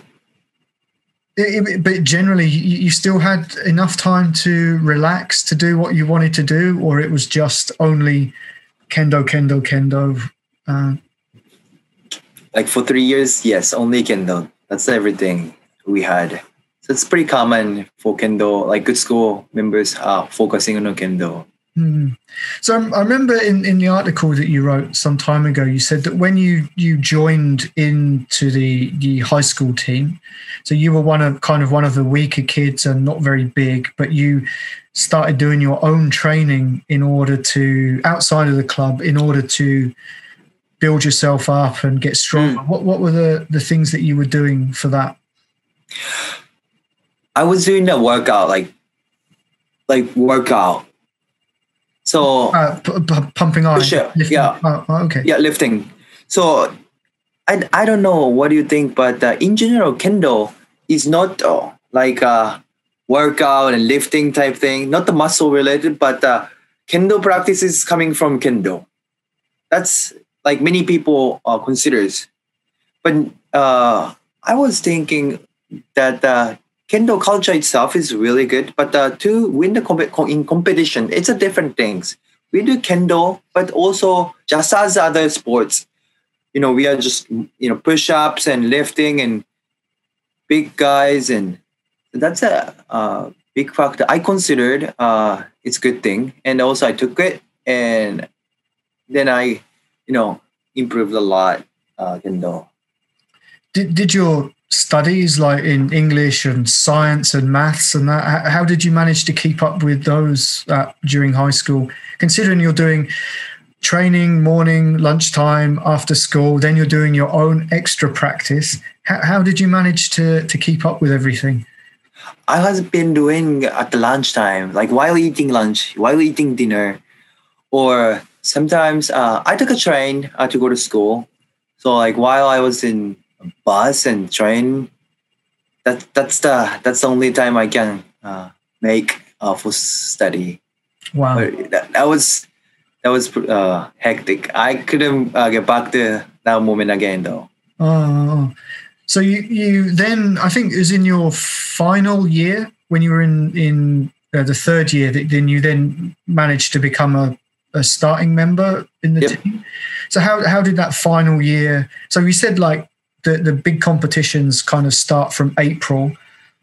It, but generally, you, you still had enough time to relax to do what you wanted to do, or it was just only kendo, kendo, kendo. Uh, Like for three years, yes, only kendo. That's everything we had. So it's pretty common for kendo, like good school members are focusing on kendo. Hmm. So I remember in, in the article that you wrote some time ago, you said that when you you joined into the the high school team, so you were one of kind of one of the weaker kids and not very big, but you started doing your own training in order to outside of the club in order to build yourself up and get stronger. What what were the the things that you were doing for that? I was doing a workout, like like workout. So Uh, p- p- pumping iron. Push-up, lifting- yeah. Oh, okay. yeah, lifting. So I I don't know what do you think, but uh, in general, kendo is not uh, like a workout and lifting type thing, not the muscle related, but uh, kendo practice is coming from kendo. That's like many people uh, considers. But uh, I was thinking that uh, kendo culture itself is really good, but uh, to win the comp- in competition, it's a different things. We do kendo, but also just as other sports, you know, we are just you know push-ups and lifting and big guys, and that's a big factor. I considered uh, it's good thing, and also I took it, and then I, you know, improved a lot uh, kendo. did, did your studies like in english and science and maths and that how, did you manage to keep up with those uh, during high school? Considering you're doing training morning lunchtime after school then you're doing your own extra practice. How, how did you manage to to keep up with everything? I has been doing at the lunchtime, like while eating lunch, while eating dinner, or sometimes uh, I took a train uh, to go to school. So like while I was in bus and train, that that's the that's the only time I can uh, make uh, for study. wow that, that was that was uh, hectic. I couldn't uh, get back to that moment again though. Oh, so you you then I think it was in your final year when you were in in uh, the third year that then you then managed to become a, a starting member in the Yep. team. So how how did that final year? So you said like the the big competitions kind of start from April.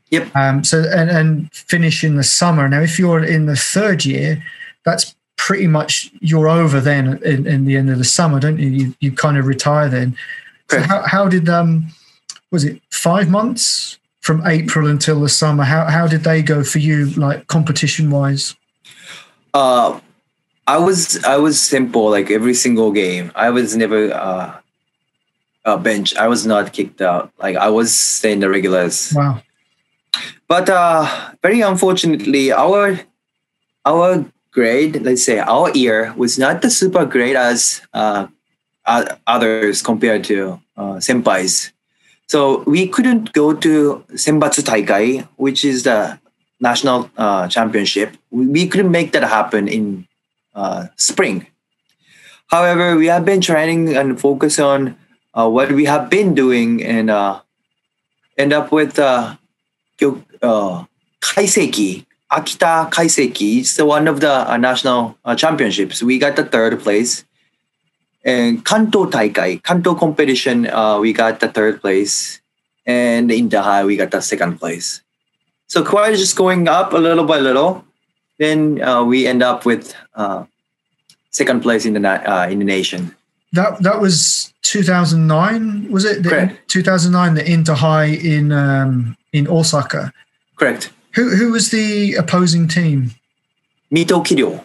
Yep. Um. So and and finish in the summer. Now, if you're in the third year, that's pretty much you're over then in, in the end of the summer, don't you? You you kind of retire then. So how, how did um was it five months from April until the summer? How how did they go for you, like competition wise? Uh, I was I was Sempo like every single game. I was never uh, uh bench. I was not kicked out. Like I was staying the regulars. Wow. But uh, very unfortunately, our our grade, let's say our year, was not the super great as uh, others compared to uh, senpais. So we couldn't go to Senbatsu Taikai, which is the national uh, championship. We, we couldn't make that happen in uh, spring. However, we have been training and focus on uh, what we have been doing and uh, end up with uh, uh, Kaiseiki, Akita Kaiseiki. It's one of the uh, national uh, championships. We got the third place. And Kanto Taikai, Kanto competition, uh, we got the third place. And in Dahai, we got the second place. So quite just going up a little by little. Then uh, we end up with uh, second place in the na- in the nation. That that was 2009, was it? The, Correct. 2009, the Inter High in um, in Osaka. Correct. Who who was the opposing team? Mito Kiryo.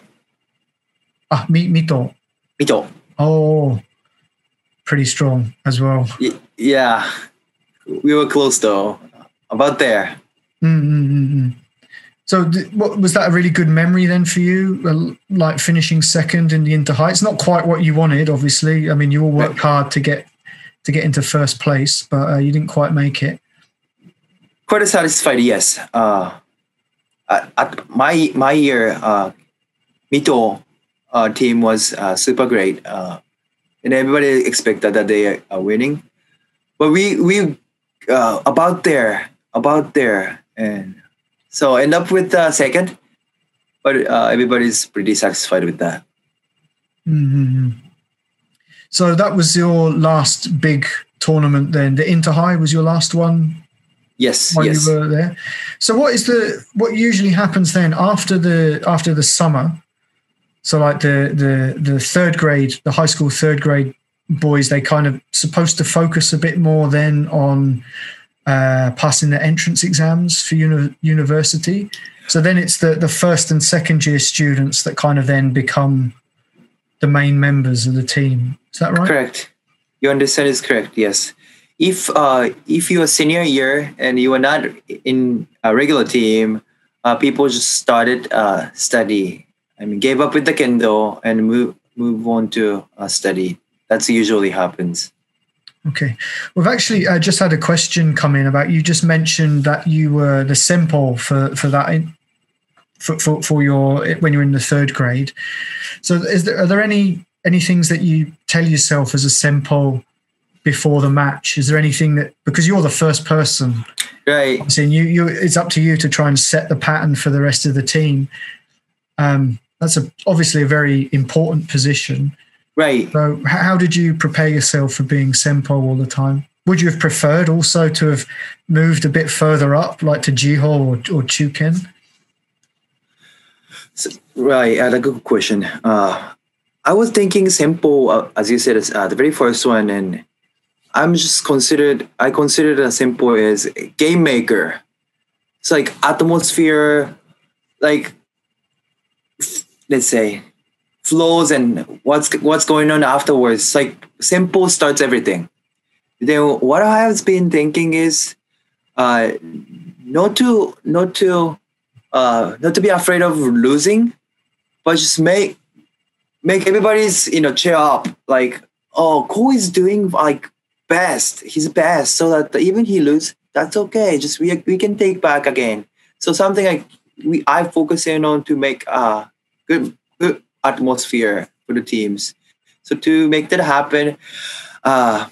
Ah, Mi- Mito. Mito. Oh, pretty strong as well. Y- yeah. We were close though. About there. Mm, mm, mm, mm. So, what, was that a really good memory then for you? Like finishing second in the Inter High. It's not quite what you wanted, obviously. I mean, you all worked hard to get to get into first place, but uh, you didn't quite make it. Quite a satisfied, yes. Uh, at, at my my year, uh, Mito uh, team was uh, super great, uh, and everybody expected that they are winning. But we we uh, about there, about there, and so end up with uh, second. But uh, everybody's pretty satisfied with that. hmm So that was your last big tournament then. The Inter High was your last one Yes, while yes. you were there. So what is the what usually happens then after the after the summer? So like the the the third grade, the high school third grade boys, they kind of supposed to focus a bit more then on uh, passing the entrance exams for uni- university. So then it's the the first and second year students that kind of then become the main members of the team. Is that right? Correct. Your understand is correct. Yes. If uh, if you're senior year and you are not in a regular team, uh, people just started uh, study. I mean, gave up with the kendo and move move on to uh, study. That's usually happens. Okay. We've actually uh, just had a question come in about you just mentioned that you were the Sempo for, for that in, for, for, for your when you're in the third grade. So is there are there any any things that you tell yourself as a Sempo before the match? Is there anything that because you're the first person, Right. saying you you it's up to you to try and set the pattern for the rest of the team. Um, that's a, obviously a very important position. Right. So, how did you prepare yourself for being Sempo all the time? Would you have preferred also to have moved a bit further up, like to Jiho or, or Chuken? So, right. Uh, a good question. Uh, I was thinking Sempo, uh, as you said, uh, the very first one, and I'm just considered. I considered a Sempo as a game maker. It's like atmosphere, like let's say flows and what's what's going on afterwards. Like Sempo starts everything. Then what I have been thinking is, uh, not to not to uh, not to be afraid of losing, but just make make everybody's you know cheer up. Like, oh, Ko is doing like best. He's best, so that even he lose, that's okay. Just we we can take back again. So something like we I focus in on to make uh good good atmosphere for the teams. So to make that happen, uh,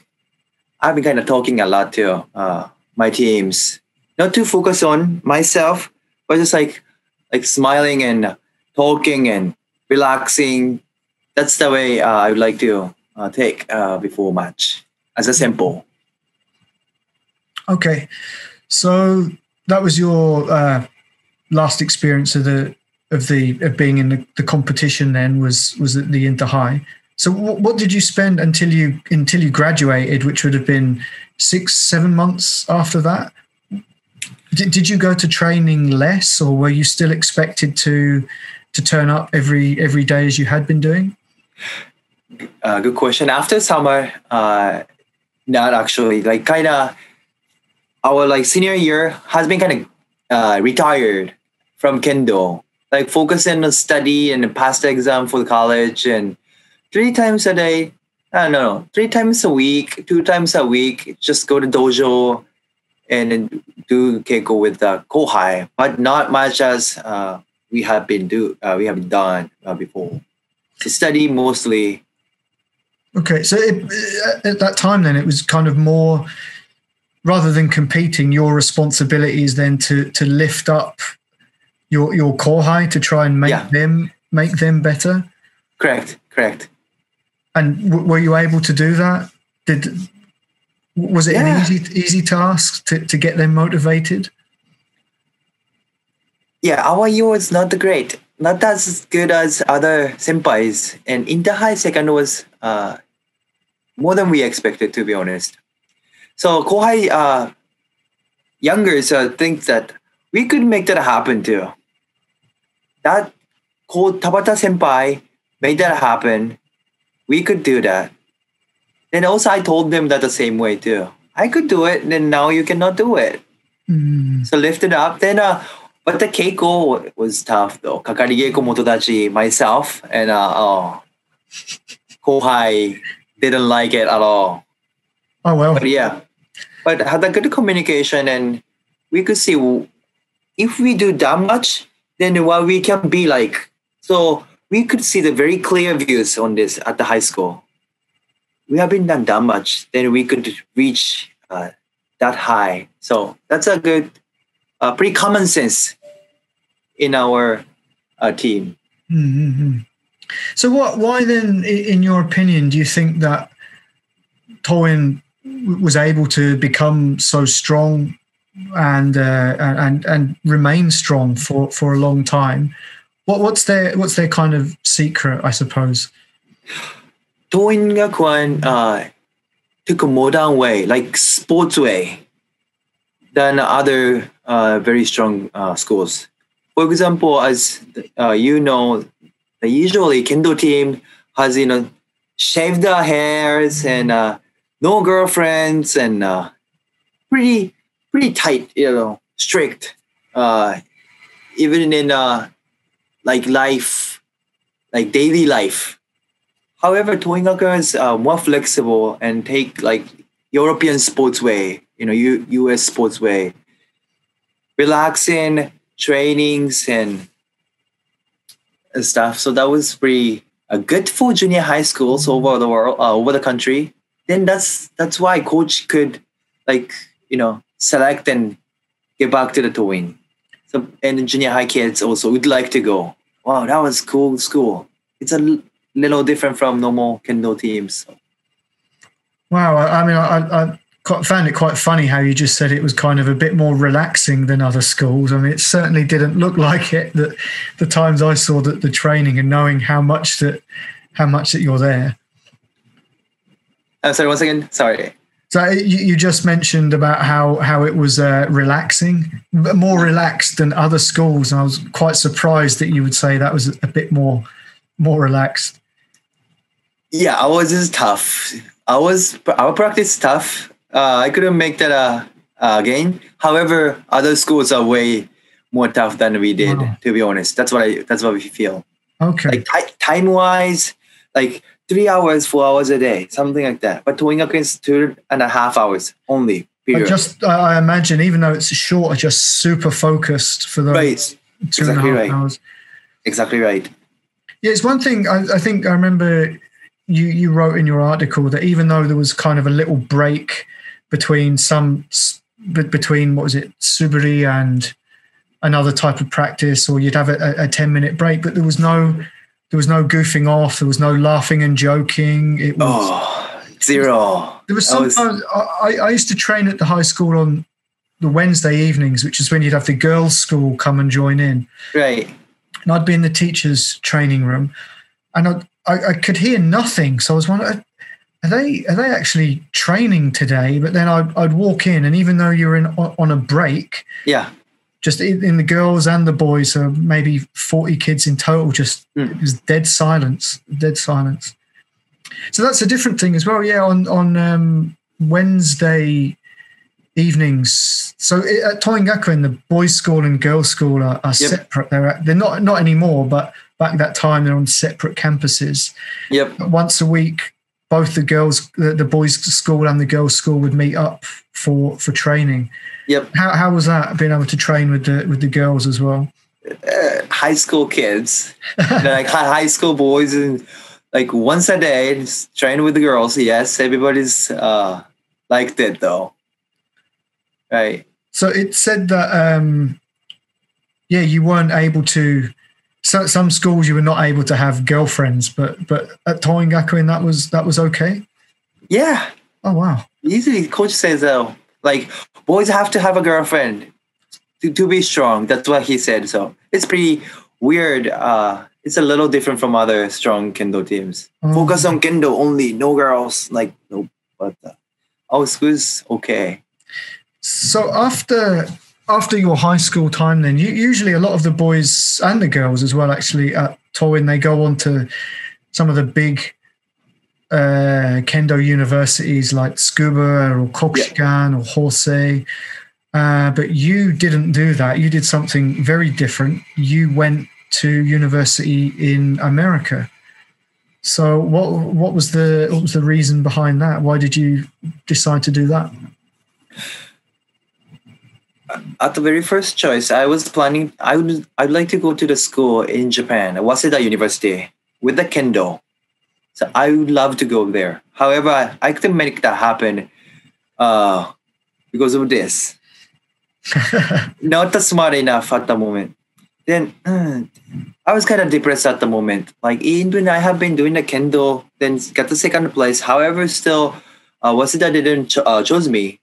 I've been kind of talking a lot to uh, my teams, not to focus on myself, but just like like smiling and talking and relaxing. That's the way uh, I would like to uh, take uh, before match as a Sempo. Okay, so that was your uh, last experience of the of the of being in the, the competition. Then was was at the Inter High. So what, what did you spend until you until you graduated, which would have been six seven months after that? Did, did you go to training less, or were you still expected to to turn up every every day as you had been doing? Uh, good question. After summer, uh, not actually. Like kind of our like senior year has been kind of uh, retired from kendo. Like focusing on study and pass the exam for the college and three times a day. I don't know, three times a week, two times a week. Just go to dojo and do keiko with the kohai, but not much as uh, we have been do uh, we have done uh, before. To study mostly Okay, so it, at that time, then it was kind of more rather than competing. Your responsibility is then to to lift up your your kohai to try and make Yeah. them make them better. Correct, correct. And w- were you able to do that? Did was it an easy easy task to, to get them motivated? Yeah, our year was not the great, not as good as other senpais. And in the high second was uh, more than we expected, to be honest. So Kohai uh, younger so think that we could make that happen too. That Ko Tabata Senpai made that happen. We could do that. Then also I told them that the same way too. I could do it, then now you cannot do it. Mm. So lift it up. Then uh but the Keiko was tough though. Kakari Geiko Motodachi, myself, and uh oh Kohai didn't like it at all. Oh well. But yeah, but had a good communication, and we could see if we do that much, then what we can be like. So we could see the very clear views on this at the high school. We haven't done that much, then we could reach uh, that high. So that's a good, uh, pretty common sense in our uh, team. Mm-hmm. So, what? Why then, in your opinion, do you think that Toin was able to become so strong and uh, and and remain strong for, for a long time? What what's their what's their kind of secret? I suppose. Toin Gakuen uh, took a modern way, like sports way, than other uh, very strong uh, schools. For example, as uh, you know, usually Kendo team has you know shaved their hairs and uh, no girlfriends and uh, pretty pretty tight, you know, strict. Uh, even in uh, like life, like daily life. However, Toingaku is uh, more flexible and take like European sports way, you know, U- US sports way. Relaxing, trainings and, and stuff. So that was pretty uh, good for junior high schools over the world, uh, over the country. Then that's that's why coach could like you know select and get back to the Toin. So and junior high kids also would like to go. Wow, that was cool school. It's a l- little different from normal kendo teams. Wow, I, I mean, I, I found it quite funny how you just said it was kind of a bit more relaxing than other schools. I mean, it certainly didn't look like it. That the times I saw that the training and knowing how much that how much that you're there. Uh, sorry, once again, sorry. So you, you just mentioned about how how it was uh, relaxing, more relaxed than other schools, and I was quite surprised that you would say that was a bit more more relaxed. Yeah, I was just tough. I was our practice tough. Uh, I couldn't make that uh, uh, again. However, other schools are way more tough than we did. Wow. To be honest, that's what I that's what we feel. Okay, Like ti- time wise, like three hours, four hours a day, something like that. But Toingaku is two and a half hours only. I just I imagine even though it's short, just super focused for those right, two and a half exactly right. hours. exactly right. Yeah, it's one thing I, I think I remember you you wrote in your article that even though there was kind of a little break between some between what was it Suburi and another type of practice, or you'd have a, a ten minute break, but there was no there was no goofing off, there was no laughing and joking. It was Oh, zero. there was I was- sometimes I, I used to train at the high school on the Wednesday evenings, which is when you'd have the girls' school come and join in Right. and I'd be in the teachers' training room, and I'd, I, I could hear nothing. So I was wondering, are they are they actually training today? But then I'd, I'd walk in, and even though you're in on a break, Yeah. Just in, the girls and the boys, so maybe forty kids in total, just Mm. it was dead silence, dead silence. So that's a different thing as well. Yeah, on on um, Wednesday evenings. So i- at Toingakuen, the boys' school and girls' school are, are Yep. separate. They're at, they're not not anymore, but back that time they're on separate campuses. Yep. Once a week, both the girls, the, the boys' school and the girls' school would meet up for for training. Yep. How how was that being able to train with the with the girls as well? uh, high school kids, (laughs) like high school boys, and like once a day, just train with the girls. Yes, everybody's uh, liked it though. Right. So it said that um, yeah, you weren't able to. So some schools you were not able to have girlfriends, but but at Toingakuen that was that was okay. Yeah. Oh wow. Usually, coach says though, like boys have to have a girlfriend to, to be strong. That's what he said. So it's pretty weird uh, it's a little different from other strong kendo teams. Oh. Focus on kendo only, no girls. Like no, but uh, our school's okay. So after after your high school time, then you, usually a lot of the boys and the girls as well, actually at Toin, they go on to some of the big uh, kendo universities like Tsukuba or Kokushikan or Hosei. Uh, but you didn't do that. You did something very different. You went to university in America. So what what was the what was the reason behind that? Why did you decide to do that? At the very first choice, I was planning. I would. I'd like to go to the school in Japan, Waseda University, with the kendo. So I would love to go there. However, I, couldn't make that happen uh, because of this. (laughs) Not smart enough at the moment. Then uh, I was kind of depressed at the moment. Like even I have been doing the kendo, then got the second place. However, still uh, Waseda didn't cho- uh, chose me.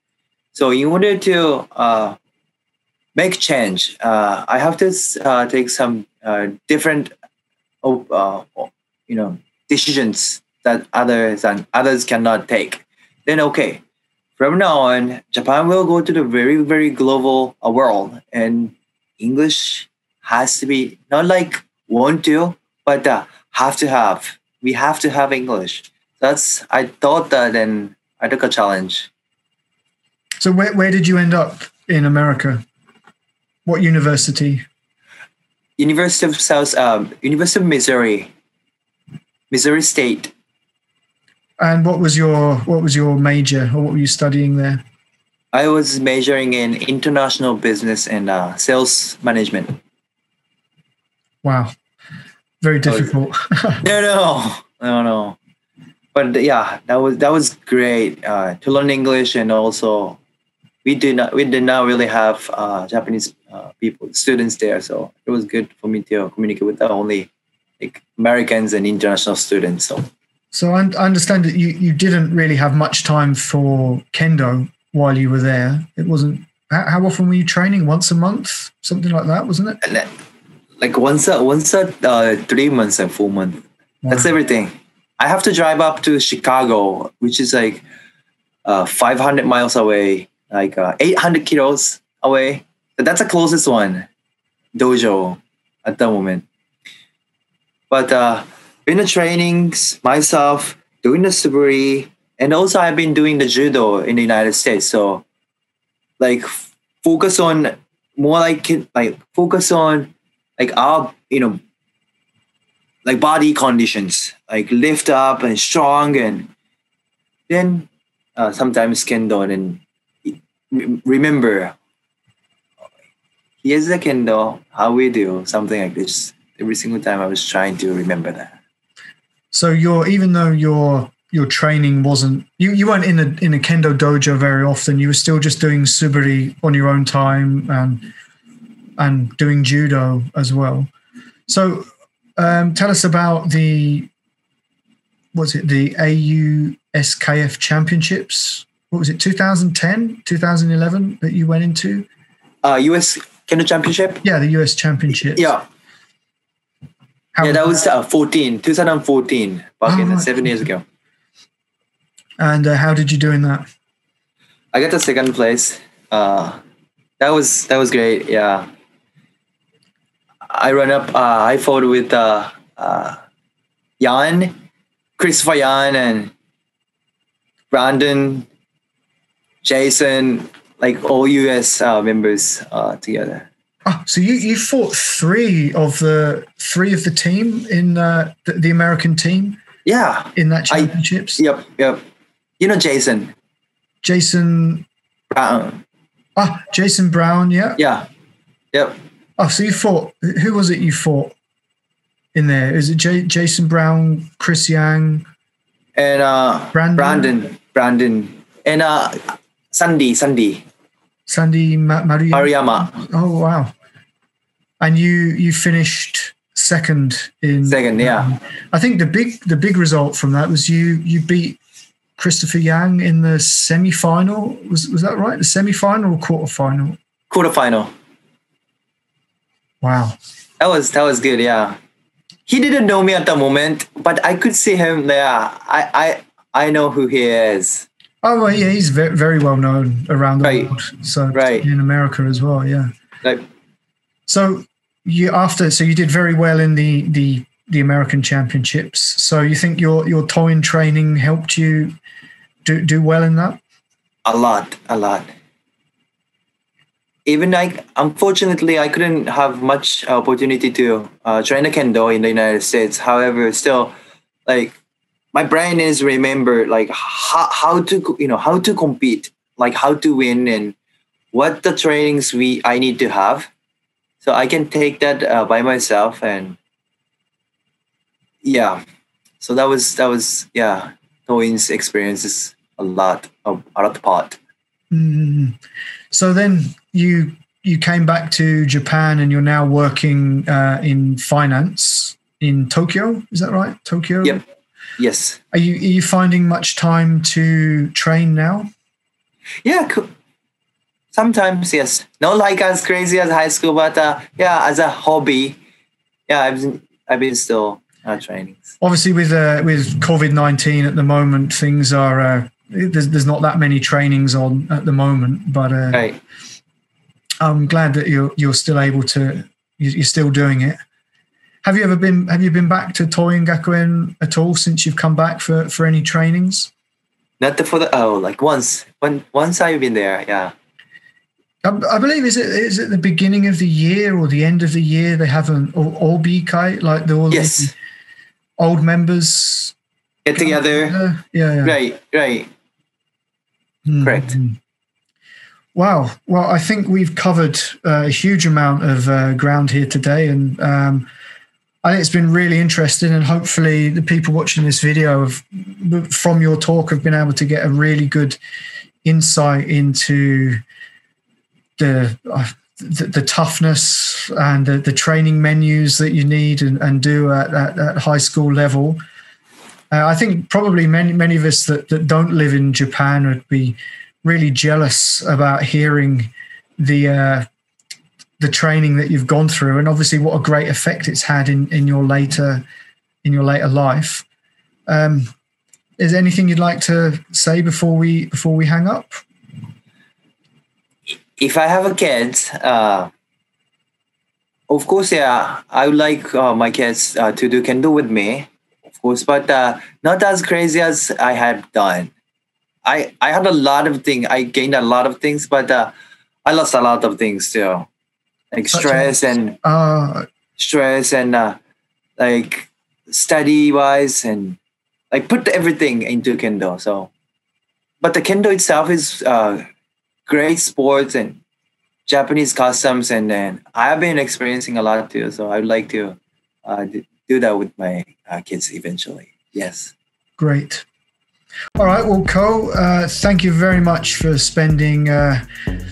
So in order to uh, make change, uh, I have to uh, take some uh, different, you know, decisions that others and others cannot take. Then okay, from now on, Japan will go to the very very global uh, world, and English has to be not like want to, but uh, have to have. We have to have English. That's I thought that, and I took a challenge. So where where did you end up in America? What university? University of South, um, University of Missouri, Missouri State. And what was your what was your major or what were you studying there? I was majoring in international business and uh, sales management. Wow. Very difficult. (laughs) No, no, no, no. But yeah, that was that was great uh, to learn English and also we did not we did not really have uh, Japanese uh, people students there, so it was good for me to communicate with the only like Americans and international students. So so I understand that you, you didn't really have much time for kendo while you were there. It wasn't how how often were you training? Once a month? Something like that, wasn't it? like once a once a uh, three months and four months. That's everything. I have to drive up to Chicago, which is like uh, 500 miles away, like uh, 800 kilos away. That's the closest one, dojo, at the moment. But uh, in the trainings, myself, doing the suburi, and also I've been doing the judo in the United States. So, like, focus on more like like focus on like our you know like body conditions, like lift up and strong, and then uh, sometimes kendo and remember. Here's the kendo, how we do something like this. Every single time I was trying to remember that. So you're even though your your training wasn't you, you weren't in a in a kendo dojo very often, you were still just doing suburi on your own time and and doing judo as well. So um, tell us about the was it the AUSKF championships? What was it 2010, 2011 that you went into? Uh, U.S. Kendo Championship. Yeah, the US Championship. Yeah, How yeah, that was uh, 14, 2014, back in Oh, seven years ago. and uh, how did you do in that? I got the second place. Uh, that was that was great. Yeah, I ran up. Uh, I fought with uh, uh, Yang, Christopher Yang, and Brandon, Jason, like all US uh, members uh, together. Oh, so you, you fought three of the three of the team in uh, the, the American team Yeah. in that I- championships. Yep. Yep. You know Jason Jason, Brown. ah, Jason Brown, yeah. Yeah. Yep. Oh, so you fought. Who was it you fought in there? Is it J- Jason Brown, Chris Yang, And uh, Brandon, Brandon, Brandon, and uh, Sandy, Sandy, Sandy Ma-. Oh wow! And you you finished second in Second, yeah. Um, I think the big the big result from that was you you beat Christopher Yang in the semi final. Was was that right? The semi final or quarter final? Quarterfinal. Wow. That was that was good. Yeah. he didn't know me at the moment, but I could see him there. I I I know who he is. Oh well, yeah, he's very, very well known around the Right. world. So Right. in America as well, yeah. Like So you after so you did very well in the the the American Championships. So you think your your Toin training helped you do do well in that? a lot, a lot. Even like, unfortunately, I couldn't have much opportunity to uh, train a kendo in the United States. However, still, like, my brain is remember like how, how to you know how to compete, like how to win, and what the trainings we I need to have, so I can take that uh, by myself and yeah. So that was that was yeah. Toin's experiences a lot of a lot part. Mm. So then you you came back to Japan and you're now working uh, in finance in Tokyo. Is that right? Tokyo. Yep. Yes. Are you are you finding much time to train now? Yeah. co- Sometimes yes. Not like as crazy as high school, but uh, yeah, as a hobby, yeah, I've been I've been still uh, training. Obviously, with uh, with COVID nineteen at the moment, things are uh, there's there's not that many trainings on at the moment, but uh, Right. I'm glad that you're you're still able to you- you're still doing it. Have you ever been Have you been back to Toin Gakuen at all since you've come back for for any trainings? Not the, for the oh like once when once I've been there. Yeah. I, I believe is it is it the beginning of the year or the end of the year they have an OB kai like the all the old members. Get together. Yeah, yeah. yeah. Right. Right. Hmm. Correct. Wow. Well, I think we've covered uh, a huge amount of uh, ground here today, and um, I think it's been really interesting. And hopefully, the people watching this video have, from your talk have been able to get a really good insight into the uh, the, the toughness and the, the training menus that you need and, and do at, at, at high school level. Uh, I think probably many many of us that, that don't live in Japan would be really jealous about hearing the uh, the training that you've gone through, and obviously what a great effect it's had in, in your later in your later life. Um, is there anything you'd like to say before we before we hang up? If I have a kid, uh, of course, yeah, I would like uh, my kids uh, to do kendo with me, of course, but uh, not as crazy as I had done. I I had a lot of things. I gained a lot of things, but uh, I lost a lot of things too, like stress and Uh, stress and uh, like study wise and like put everything into kendo. So, but the kendo itself is uh, great sports and Japanese customs, and then I have been experiencing a lot too. So I would like to uh, do that with my uh, kids eventually. Yes. Great. All right. Well, Ko, uh, thank you very much for spending uh,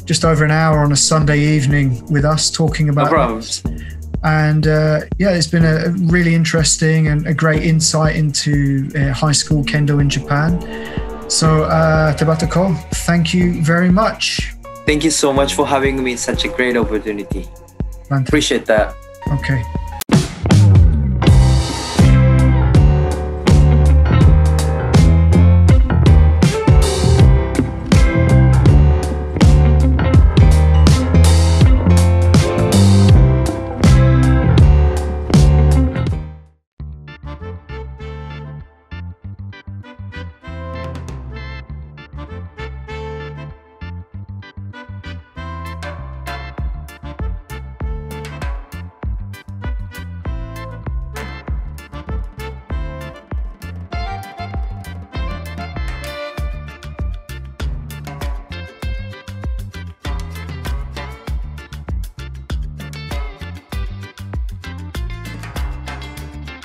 just over an hour on a Sunday evening with us talking No about problem. And uh, yeah, it's been a really interesting and a great insight into uh, high school kendo in Japan. So, uh, Tabata Ko, thank you very much. Thank you so much for having me. Such a great opportunity. Fantastic. Appreciate that. Okay.